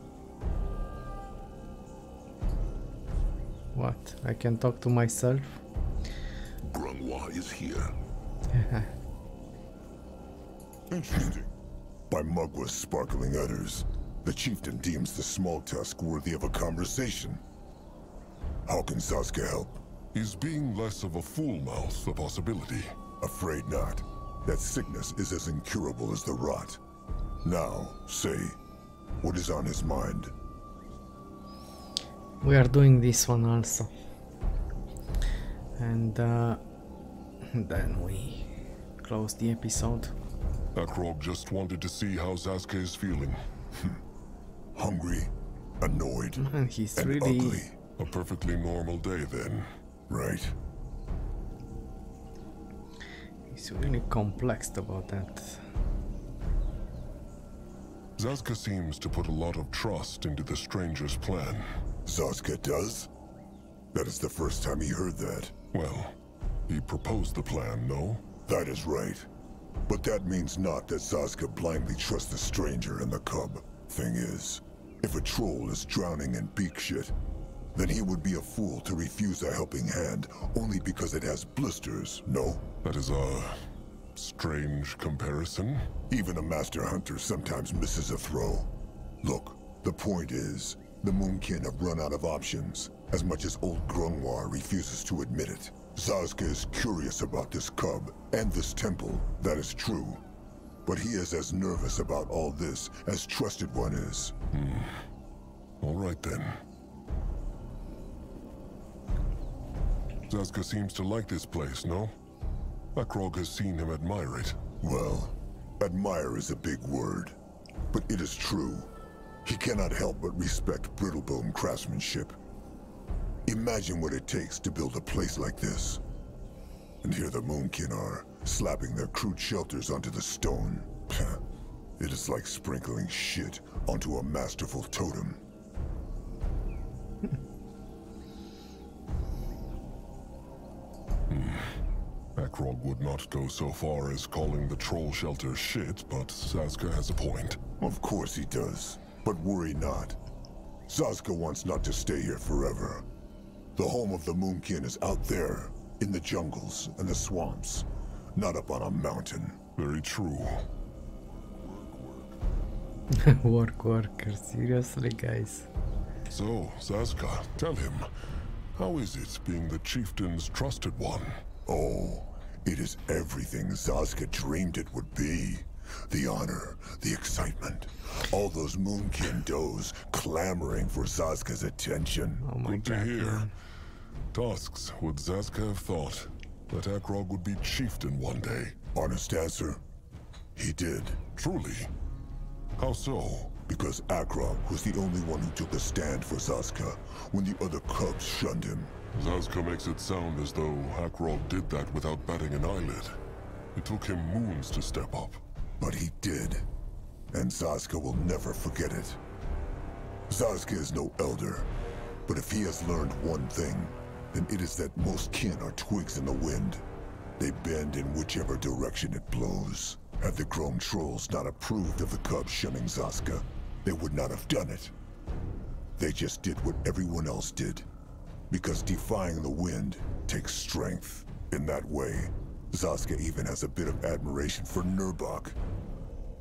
What? I can talk to myself? Grungwar is here. [LAUGHS] Interesting. By Mugwa's sparkling udders, the chieftain deems the small tusk worthy of a conversation. How can Zazka help? Is being less of a fool mouth a possibility? Afraid not. That sickness is as incurable as the rot. Now, say, what is on his mind? We are doing this one also. And uh, [LAUGHS] then we close the episode. Akrog just wanted to see how Zazka is feeling. [LAUGHS] Hungry, annoyed, Man, [LAUGHS] he's and really ugly. A perfectly normal day then. Right. he's really complex about that. Zazka seems to put a lot of trust into the stranger's plan. Zazka does? That is the first time he heard that. Well, he proposed the plan, no? That is right. But that means not that Zazka blindly trusts the stranger and the cub. Thing is, if a troll is drowning in beak shit, then he would be a fool to refuse a helping hand only because it has blisters, no? That is a strange comparison. Even a master hunter sometimes misses a throw. Look, the point is, the Moonkin have run out of options, as much as old Grungwar refuses to admit it. Zazka is curious about this cub, and this temple, that is true. But he is as nervous about all this as Trusted One is. Hmm. All right then. Zazka seems to like this place, no? Akrog has seen him admire it. Well, admire is a big word, but it is true. He cannot help but respect Brittlebone craftsmanship. Imagine what it takes to build a place like this. And here the Moonkin are, slapping their crude shelters onto the stone. [LAUGHS] it is like sprinkling shit onto a masterful totem. Hmm. Akrog would not go so far as calling the troll shelter shit, but Zazka has a point. Of course he does, but worry not. Zazka wants not to stay here forever. The home of the Moonkin is out there, in the jungles and the swamps, not up on a mountain. Very true. [LAUGHS] work worker, seriously guys. So, Zazka, tell him, how is it being the chieftain's trusted one? Oh, it is everything Zazka dreamed it would be. The honor, the excitement, all those Moonkin does clamoring for Zazka's attention. Oh my Good to hear. man. Tusks, would Zazka have thought that Akrog would be chieftain one day? Honest answer, he did. Truly? How so? Because Akrog was the only one who took a stand for Zazka when the other cubs shunned him. Zazka makes it sound as though Akrog did that without batting an eyelid. It took him moons to step up. But he did. And Zazka will never forget it. Zazka is no elder. But if he has learned one thing, then it is that most kin are twigs in the wind. They bend in whichever direction it blows. Had the grown trolls not approved of the cubs shunning Zazka, they would not have done it. They just did what everyone else did. Because defying the wind takes strength. In that way, Zazka even has a bit of admiration for Nurbok.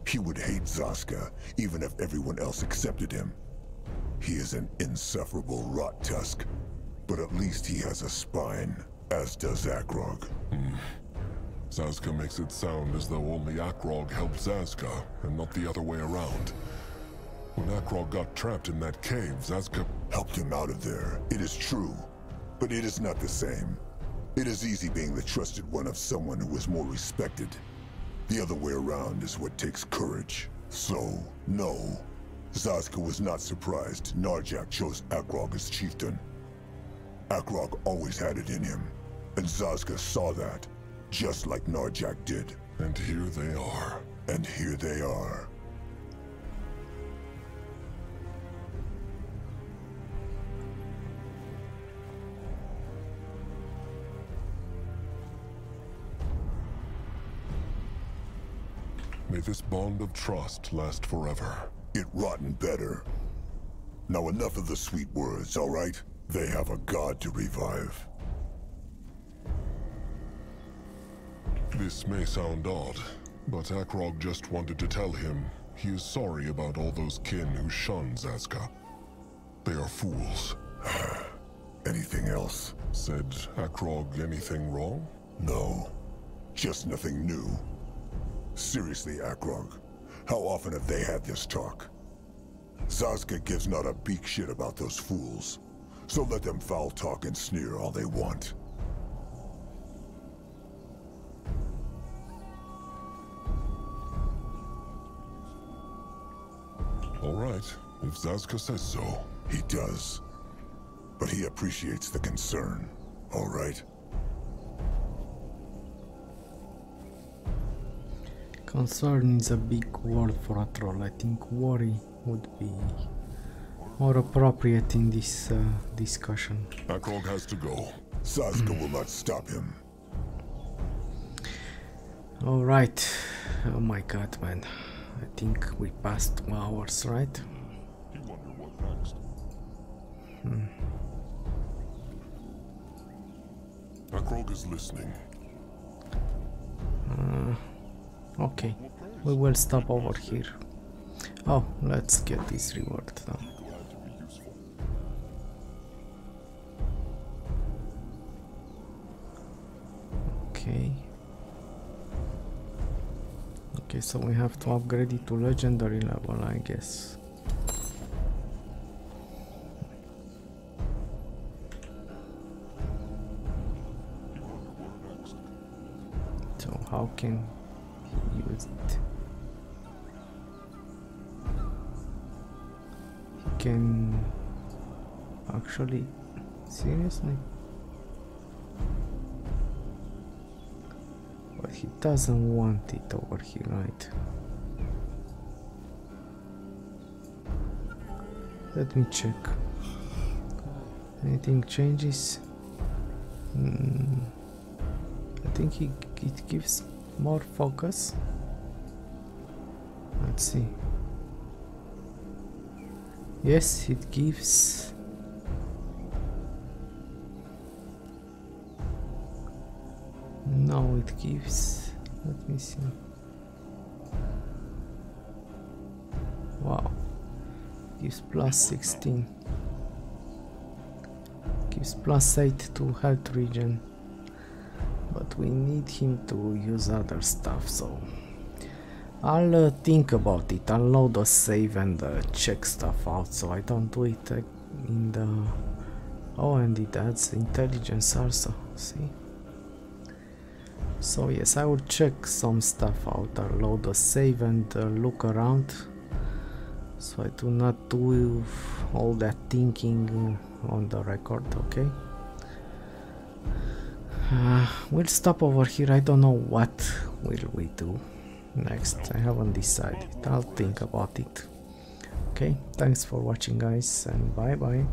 He would hate Zazka, even if everyone else accepted him. He is an insufferable rot tusk, but at least he has a spine, as does Akrog. Hmm. Zazka makes it sound as though only Akrog helped Zazka, and not the other way around. When Akrog got trapped in that cave, Zazka... Helped him out of there, it is true, but it is not the same. It is easy being the trusted one of someone who is more respected. The other way around is what takes courage. So, no. Zazka was not surprised Narjak chose Akrog as chieftain. Akrog always had it in him, and Zazka saw that, just like Narjak did. And here they are. And here they are. May this bond of trust last forever. It rotten better. Now enough of the sweet words, all right? They have a god to revive. This may sound odd, but Akrog just wanted to tell him he is sorry about all those kin who shun Zazka. They are fools. [SIGHS] Anything else? Said Akrog anything wrong? No. Just nothing new. Seriously, Akrog. How often have they had this talk? Zazka gives not a beak shit about those fools. So let them foul talk and sneer all they want. All right, if Zazka says so. He does. But he appreciates the concern, all right? Concern is a big word for a troll. I think worry would be more appropriate in this uh, discussion. Akrog has to go. Zazka will not stop him. Alright. Oh my god, man. I think we passed two hours, right? You wonder what next. Hmm. Akrog is listening. Uh, okay, we will stop over here. Oh, let's get this reward done. Okay. Okay, so we have to upgrade it to legendary level, I guess. So how can he can actually seriously? But he doesn't want it over here right? Let me check. Anything changes? Mm, I think he, it gives more focus let's see. Yes it gives. No it gives. Let me see. Wow. Gives plus 16 gives plus 8 to health regen but we need him to use other stuff so I'll uh, think about it. I'll load the save and uh, check stuff out so I don't do it uh, in the oh and it adds intelligence also see? So yes I will check some stuff out. I'll load the save and uh, look around. So I do not do all that thinking on the record okay? Uh, we'll stop over here. I don't know what will we do next. I haven't decided. I'll think about it. Okay, thanks for watching guys and bye bye.